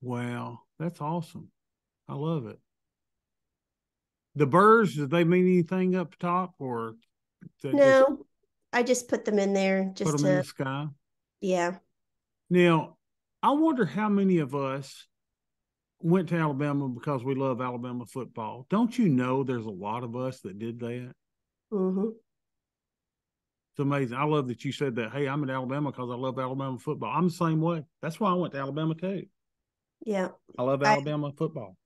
Wow, that's awesome. I love it. The birds, do they mean anything up top or they just No, I just put them in there put just them in to, the sky? yeah. Now, I wonder how many of us went to Alabama because we love Alabama football. Don't you know there's a lot of us that did that? Hmm It's amazing. I love that you said that. Hey, I'm in Alabama because I love Alabama football. I'm the same way. That's why I went to Alabama too. Yeah. I love I- Alabama football.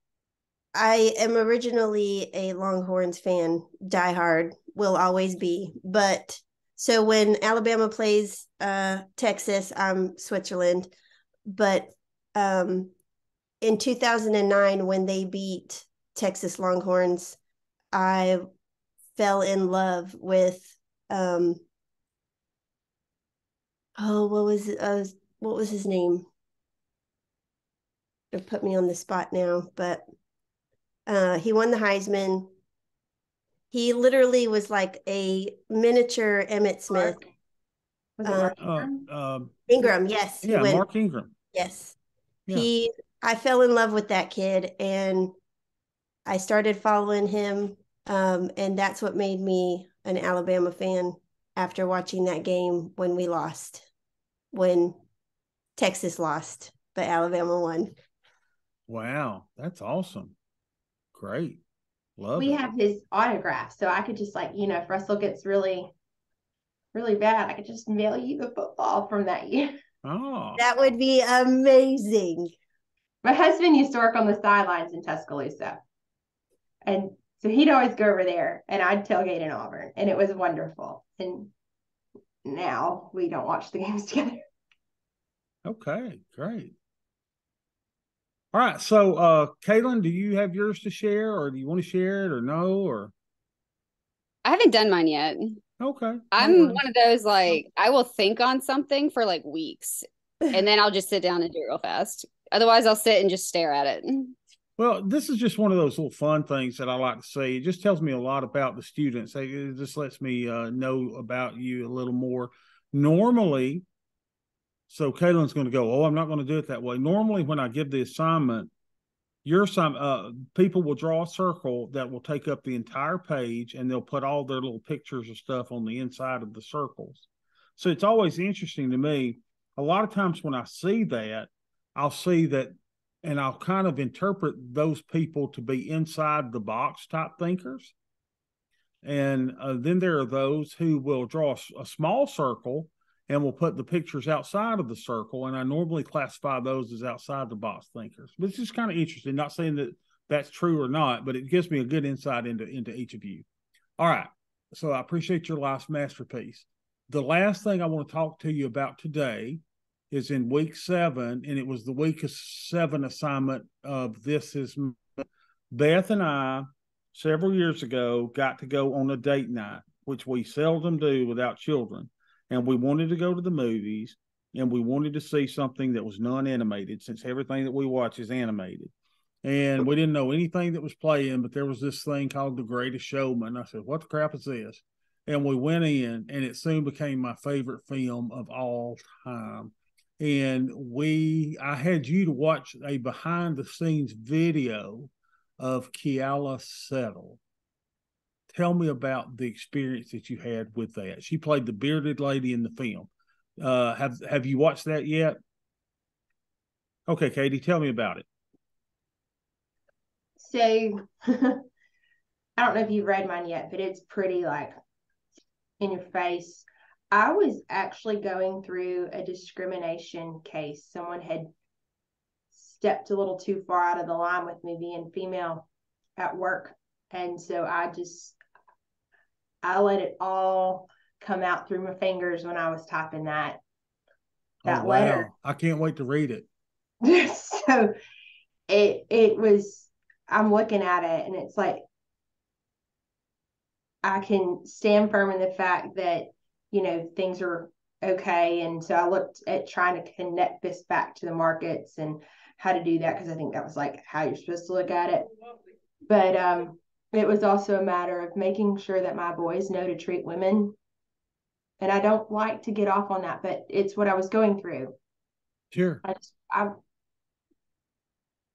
I am originally a Longhorns fan, diehard, will always be. But so when Alabama plays uh, Texas, I'm Switzerland. But um, in 2009, when they beat Texas Longhorns, I fell in love with um, oh, what was? Uh, what was his name? It put me on the spot now, but uh, he won the Heisman. He literally was like a miniature Emmitt Smith. Mark. Uh, Mark? Uh, Ingram? um, yes. yeah, went- Mark Ingram. Yes. Yeah. He I fell in love with that kid and I started following him. Um, and that's what made me an Alabama fan after watching that game when we lost, when Texas lost, but Alabama won. Wow, that's awesome. Great. Love we it. have his autograph, so I could just like you know, if Russell gets really, really bad, I could just mail you the football from that year. oh, That would be amazing. My husband used to work on the sidelines in Tuscaloosa, and so he'd always go over there, and I'd tailgate in Auburn, and it was wonderful. And now we don't watch the games together. okay, great. All right. So, uh, Kaylin, do you have yours to share or do you want to share it or no? Or, I haven't done mine yet. okay. I'm worries. one of those like I will think on something for like weeks and then I'll just sit down and do it real fast. Otherwise, I'll sit and just stare at it. Well, this is just one of those little fun things that I like to say. It just tells me a lot about the students. It just lets me uh, know about you a little more. Normally, so Kaylin's going to go, Oh, I'm not going to do it that way. Normally, when I give the assignment, your assignment, uh, people will draw a circle that will take up the entire page and they'll put all their little pictures of stuff on the inside of the circles. So it's always interesting to me. A lot of times when I see that, I'll see that and I'll kind of interpret those people to be inside the box type thinkers. And uh, then there are those who will draw a, small circle and will put the pictures outside of the circle. And I normally classify those as outside the box thinkers. But it's just kind of interesting. Not saying that that's true or not, but it gives me a good insight into into each of you. All right. So I appreciate your life's masterpiece. The last thing I want to talk to you about today is in week seven, and it was the week seven assignment of this is Beth and I several years ago got to go on a date night, which we seldom do without children. And we wanted to go to the movies and we wanted to see something that was non animated since everything that we watch is animated. And we didn't know anything that was playing, but there was this thing called The Greatest Showman. I said, What the crap is this? And we went in, and it soon became my favorite film of all time and we I had you to watch a behind the scenes video of Keala Settle. Tell me about the experience that you had with that. She played the bearded lady in the film. Uh, have have you watched that yet? Okay, Katie, tell me about it. So I don't know if you've read mine yet, but it's pretty like in your face. I was actually going through a discrimination case. Someone had stepped a little too far out of the line with me being female at work. And so I just, I let it all come out through my fingers when I was typing that, oh, that oh, wow. letter. I can't wait to read it. so it, it was, I'm looking at it and it's like, I can stand firm in the fact that you know things are okay. And so i looked at trying to connect this back to the markets and how to do that because i think that was like how you're supposed to look at it. But um it was also a matter of making sure that my boys know to treat women. And i don't like to get off on that but it's what i was going through. Sure. I just, i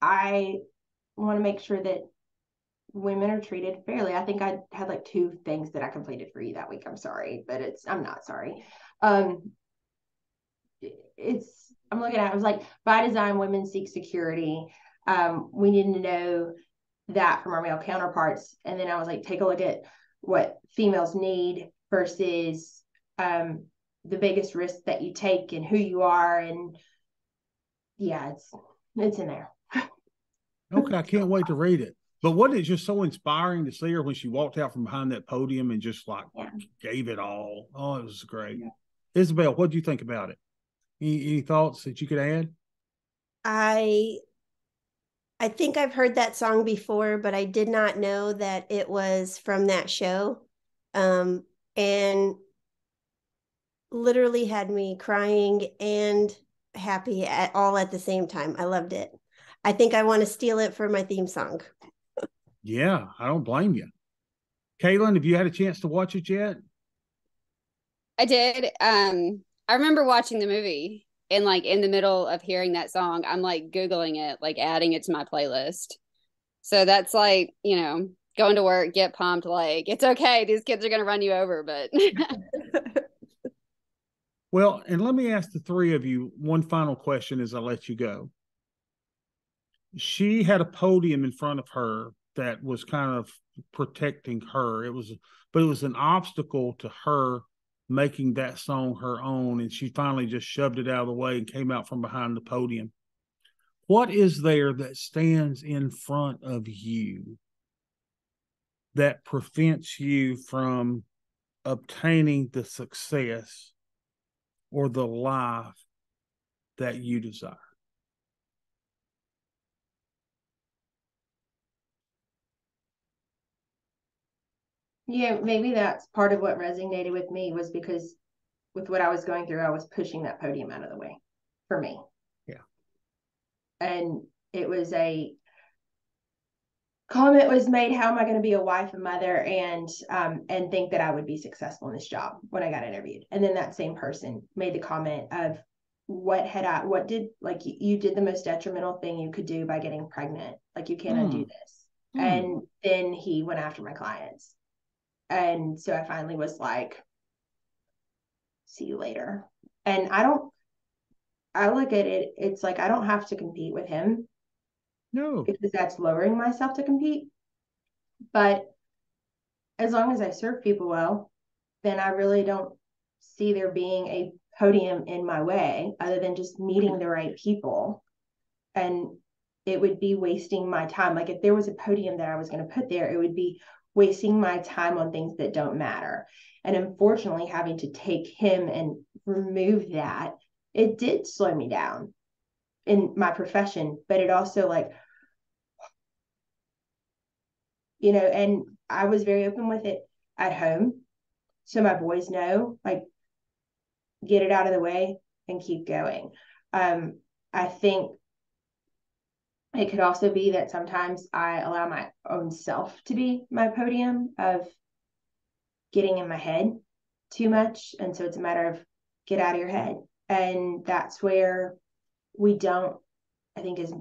i want to make sure that women are treated fairly. I think I had like two things that I completed for you that week. I'm sorry, but it's I'm not sorry. Um it's I'm looking at it, I was like by design women seek security. Um we need to know that from our male counterparts. And then I was like, take a look at what females need versus um the biggest risk that you take and who you are and yeah, it's it's in there. okay, I can't wait to read it. But what is just so inspiring to see her when she walked out from behind that podium and just like yeah. gave it all. Oh, it was great. Yeah. Isabel, what do you think about it? Any, any thoughts that you could add? I I think I've heard that song before, but I did not know that it was from that show. Um, and literally had me crying and happy at all at the same time. I loved it. I think I want to steal it for my theme song. Yeah, I don't blame you. Kaylin, have you had a chance to watch it yet? I did. Um, I remember watching the movie and like in the middle of hearing that song, I'm like Googling it, like adding it to my playlist. So that's like, you know, going to work, get pumped, like, it's okay. These kids are going to run you over, but. well, and let me ask the three of you one final question as I let you go. She had a podium in front of her that was kind of protecting her. It was, but it was an obstacle to her making that song her own. And she finally just shoved it out of the way and came out from behind the podium. What is there that stands in front of you that prevents you from obtaining the success or the life that you desire? Yeah, maybe that's part of what resonated with me was because with what I was going through, I was pushing that podium out of the way. for me. Yeah. And it was a comment was made how am i going to be a wife and mother and um and think that i would be successful in this job when i got interviewed and then that same person made the comment of what had i what did like you, you did the most detrimental thing you could do by getting pregnant like you can't Hmm. undo this Hmm. and then he went after my clients and so i finally was like see you later and i don't i look at it it's like i don't have to compete with him No. because that's lowering myself to compete. But as long as I serve people well, then I really don't see there being a podium in my way other than just meeting the right people. And it would be wasting my time. Like if there was a podium that I was going to put there, it would be wasting my time on things that don't matter. And unfortunately, having to take him and remove that, it did slow me down in my profession, but it also like, you know, and I was very open with it at home. So my boys know, like, get it out of the way and keep going. Um, I think it could also be that sometimes I allow my own self to be my podium of getting in my head too much. And so it's a matter of get out of your head. And that's where we don't, I think, is,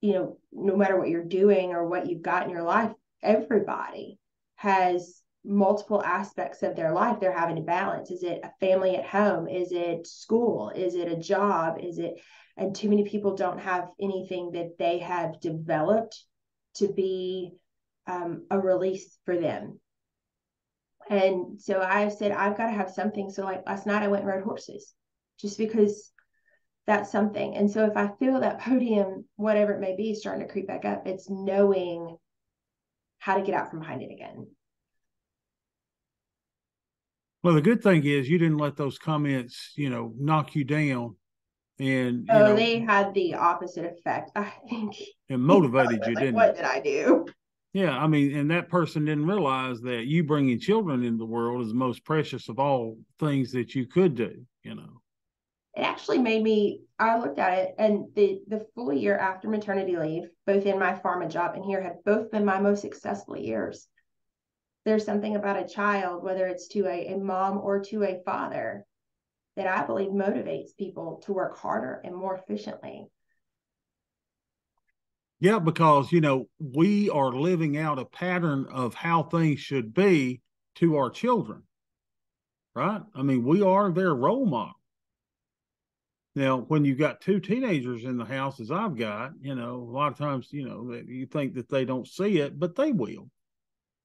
you know, no matter what you're doing or what you've got in your life, everybody has multiple aspects of their life they're having to balance. Is it a family at home? Is it school? Is it a job? Is it, and too many people don't have anything that they have developed to be um, a release for them. And so I said, I've got to have something. So, like last night, I went and rode horses just because that's something. And so, if I feel that podium, whatever it may be, starting to creep back up, it's knowing how to get out from behind it again. Well, the good thing is you didn't let those comments, you know, knock you down and you Oh, know they had the opposite effect. I think it motivated you, like, didn't what it? did I do? Yeah, I mean, and that person didn't realize that you bringing children into the world is the most precious of all things that you could do. You know. It actually made me. I looked at it, and the the full year after maternity leave, both in my pharma job and here, have both been my most successful years. There's something about a child, whether it's to a, a mom or to a father, that I believe motivates people to work harder and more efficiently. Yeah, because you know we are living out a pattern of how things should be to our children, right? I mean, we are their role model. Now, when you've got two teenagers in the house, as I've got, you know, a lot of times, you know, you think that they don't see it, but they will.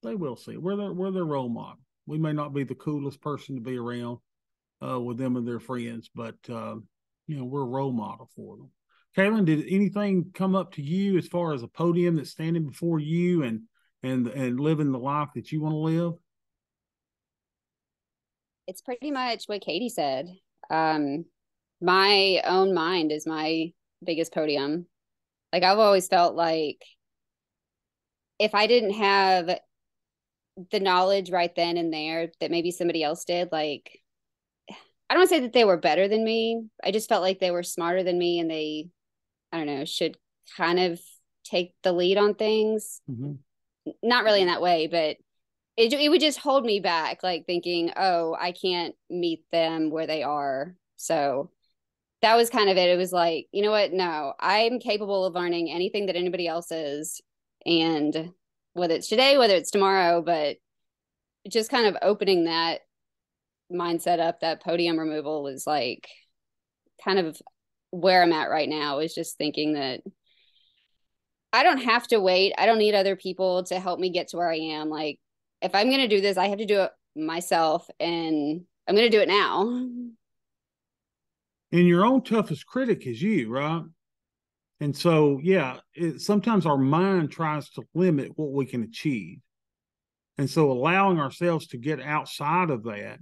They will see it. We're their we're their role model. We may not be the coolest person to be around uh, with them and their friends, but uh, you know, we're a role model for them. Kaylin, did anything come up to you as far as a podium that's standing before you and and and living the life that you want to live? It's pretty much what Katie said. Um, my own mind is my biggest podium. Like I've always felt like if I didn't have the knowledge right then and there that maybe somebody else did, like I don't want to say that they were better than me. I just felt like they were smarter than me and they, I don't know, should kind of take the lead on things. Mm-hmm. Not really in that way, but it, it would just hold me back, like thinking, oh, I can't meet them where they are. So that was kind of it. It was like, you know what? No, I'm capable of learning anything that anybody else is. And whether it's today, whether it's tomorrow, but just kind of opening that mindset up, that podium removal was like kind of where I'm at right now is just thinking that I don't have to wait. I don't need other people to help me get to where I am. Like, if I'm going to do this, I have to do it myself and I'm going to do it now. And your own toughest critic is you, right? And so, yeah, it, sometimes our mind tries to limit what we can achieve. And so, allowing ourselves to get outside of that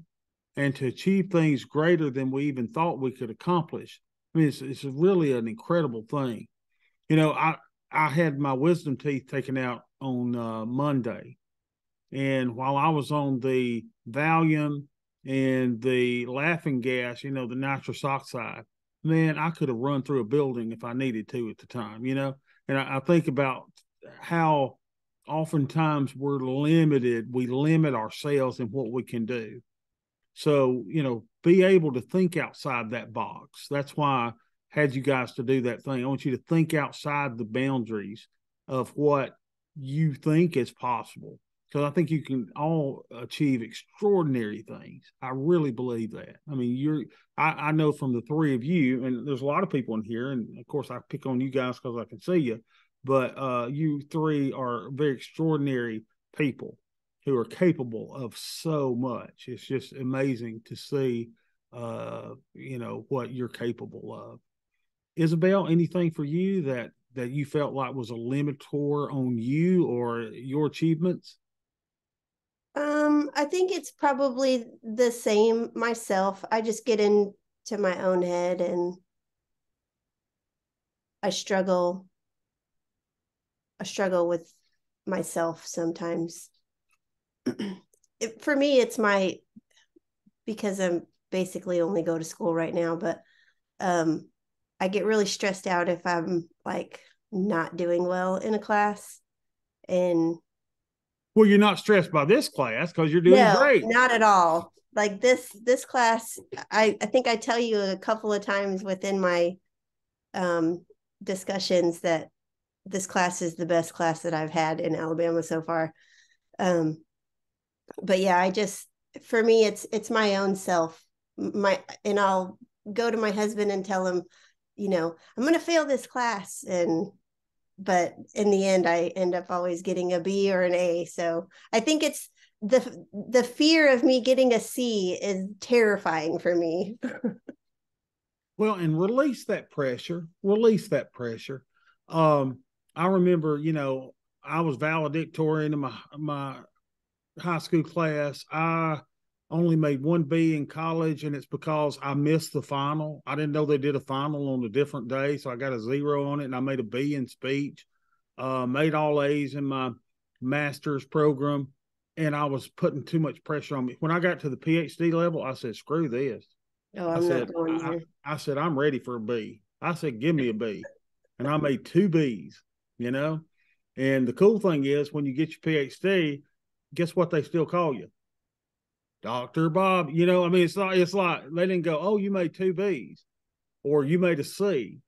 and to achieve things greater than we even thought we could accomplish, I mean, it's, it's really an incredible thing. You know, I, I had my wisdom teeth taken out on uh, Monday. And while I was on the Valium and the laughing gas, you know, the nitrous oxide, man, I could have run through a building if I needed to at the time, you know. And I, I think about how oftentimes we're limited. We limit ourselves in what we can do. So, you know, be able to think outside that box. That's why I had you guys to do that thing. I want you to think outside the boundaries of what you think is possible. Because I think you can all achieve extraordinary things. I really believe that. I mean, you're, I, I know from the three of you, and there's a lot of people in here, and of course, I pick on you guys because I can see you, but uh, you three are very extraordinary people who are capable of so much. It's just amazing to see, uh, you know, what you're capable of. Isabel, anything for you that that you felt like was a limiter on you or your achievements? Um, I think it's probably the same myself. I just get into my own head and I struggle I struggle with myself sometimes. It, for me it's my because I'm basically only go to school right now, but um I get really stressed out if I'm like not doing well in a class and well, you're not stressed by this class because you're doing no, great. Not at all. Like this this class, I I think I tell you a couple of times within my um discussions that this class is the best class that I've had in Alabama so far. Um but yeah, I just for me it's it's my own self. My and I'll go to my husband and tell him, you know, I'm going to fail this class and but in the end i end up always getting a b or an a. So i think it's the the fear of me getting a c is terrifying for me. Well and release that pressure release that pressure. Um i remember you know i was valedictorian in my my high school class i only made one B in college, and it's because I missed the final. I didn't know they did a final on a different day, so I got a zero on it, and I made a B in speech. Uh, made all A's in my master's program, and I was putting too much pressure on me. When I got to the PhD level, I said, "Screw this." Oh, I'm I said, not going I, I said, "I'm ready for a B." I said, "Give me a B," and I made two B's. You know, and the cool thing is, when you get your PhD, guess what? They still call you Dr. Bob, you know, I mean, it's not, it's like they didn't go, oh, you made two B's or you made a C,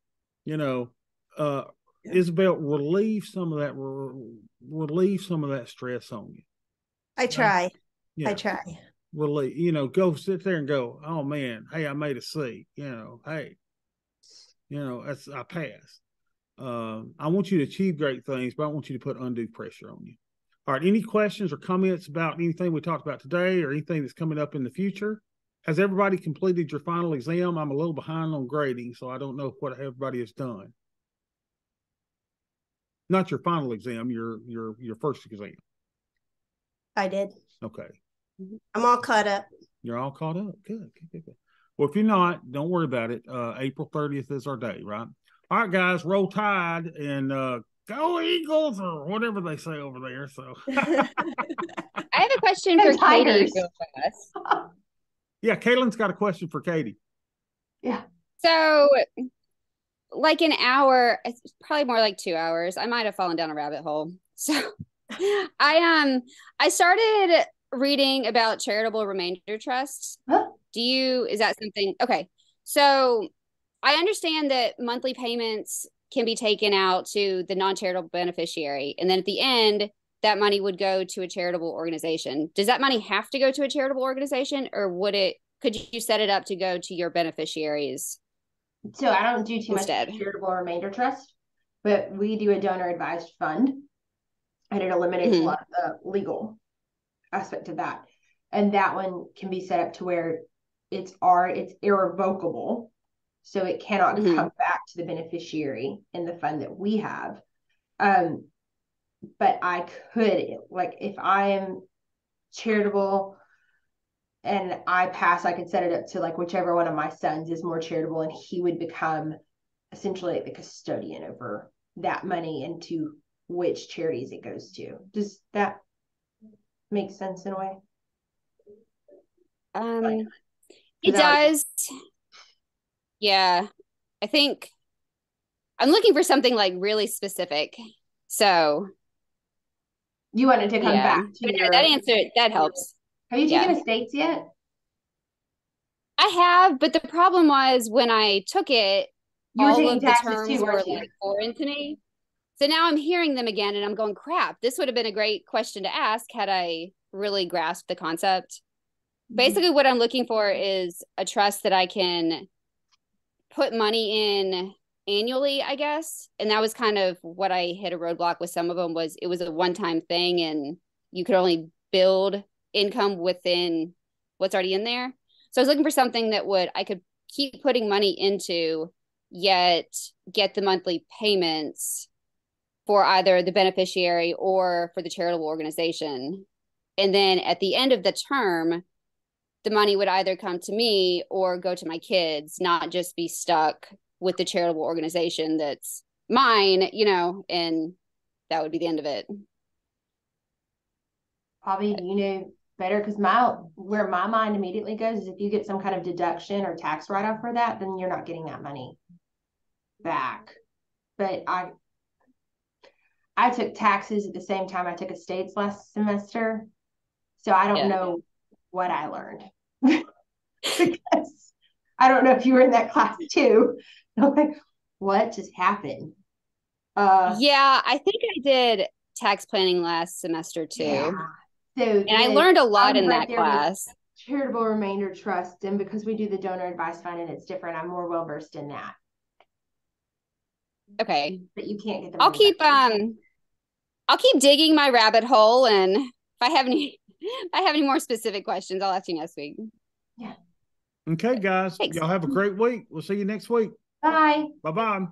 you know, uh, yeah. Isabel, relieve some of that, re- relieve some of that stress on you. I try. Yeah. I try. Relieve, you know, go sit there and go, oh man, hey, I made a C, you know, hey, you know, that's, I passed. Um, I want you to achieve great things, but I want you to put undue pressure on you. All right. Any questions or comments about anything we talked about today or anything that's coming up in the future? Has everybody completed your final exam? I'm a little behind on grading, so I don't know what everybody has done. Not your final exam, your your your first exam. I did. Okay. I'm all caught up. You're all caught up. Good, good, good, good. Well, if you're not, don't worry about it. Uh, April 30th is our day, right? All right, guys, roll tide and uh, go Eagles or whatever they say over there. So I have a question for Katie. Yeah, Kaylin's got a question for Katie. Yeah. So like an hour, it's probably more like two hours. I might have fallen down a rabbit hole. So I um I started reading about charitable remainder trusts. Huh? Do you is that something okay? So I understand that monthly payments can be taken out to the non-charitable beneficiary and then at the end that money would go to a charitable organization does that money have to go to a charitable organization or would it could you set it up to go to your beneficiaries so i don't do too instead. much charitable remainder trust but we do a donor advised fund and it eliminates mm-hmm. a lot of the legal aspect of that and that one can be set up to where it's our it's irrevocable so it cannot mm-hmm. come back to the beneficiary in the fund that we have. Um but i could like if i am charitable and i pass i could set it up to like whichever one of my sons is more charitable and he would become essentially the custodian over that money and to which charities it goes to. Does that make sense in a way? Um it does yeah. I think I'm looking for something like really specific. So You wanted to come yeah, back to your, that answer that helps. have you yeah. a estates yet? I have, but the problem was when I took it, You all of the terms too, were like foreign to me. So now I'm hearing them again, and I'm going, "Crap! This would have been a great question to ask had I really grasped the concept." Mm-hmm. Basically, what I'm looking for is a trust that I can put money in annually, I guess. And that was kind of what I hit a roadblock with some of them was it was a one-time thing, and you could only build income within what's already in there. So I was looking for something that would I could keep putting money into, yet get the monthly payments for either the beneficiary or for the charitable organization. And then at the end of the term, the money would either come to me or go to my kids, not just be stuck with the charitable organization that's mine, you know, and that would be the end of it. Probably you know better because my where my mind immediately goes is if you get some kind of deduction or tax write off for that, then you're not getting that money back. But I I took taxes at the same time I took estates last semester. So I don't Yeah. know what I learned. Because I don't know if you were in that class too. I'm like, what just happened? Uh yeah, I think I did tax planning last semester too. yeah. So And I learned a lot in that class. charitable remainder trust and because we do the donor advised fund and it's different i'm more well versed in that Okay. but you can't get the I'll keep um I'll keep digging my rabbit hole and if I have any I have any more specific questions, I'll ask you next week. Yeah. Okay, guys. Thanks. Y'all have a great week. We'll see you next week. bye Bye bye.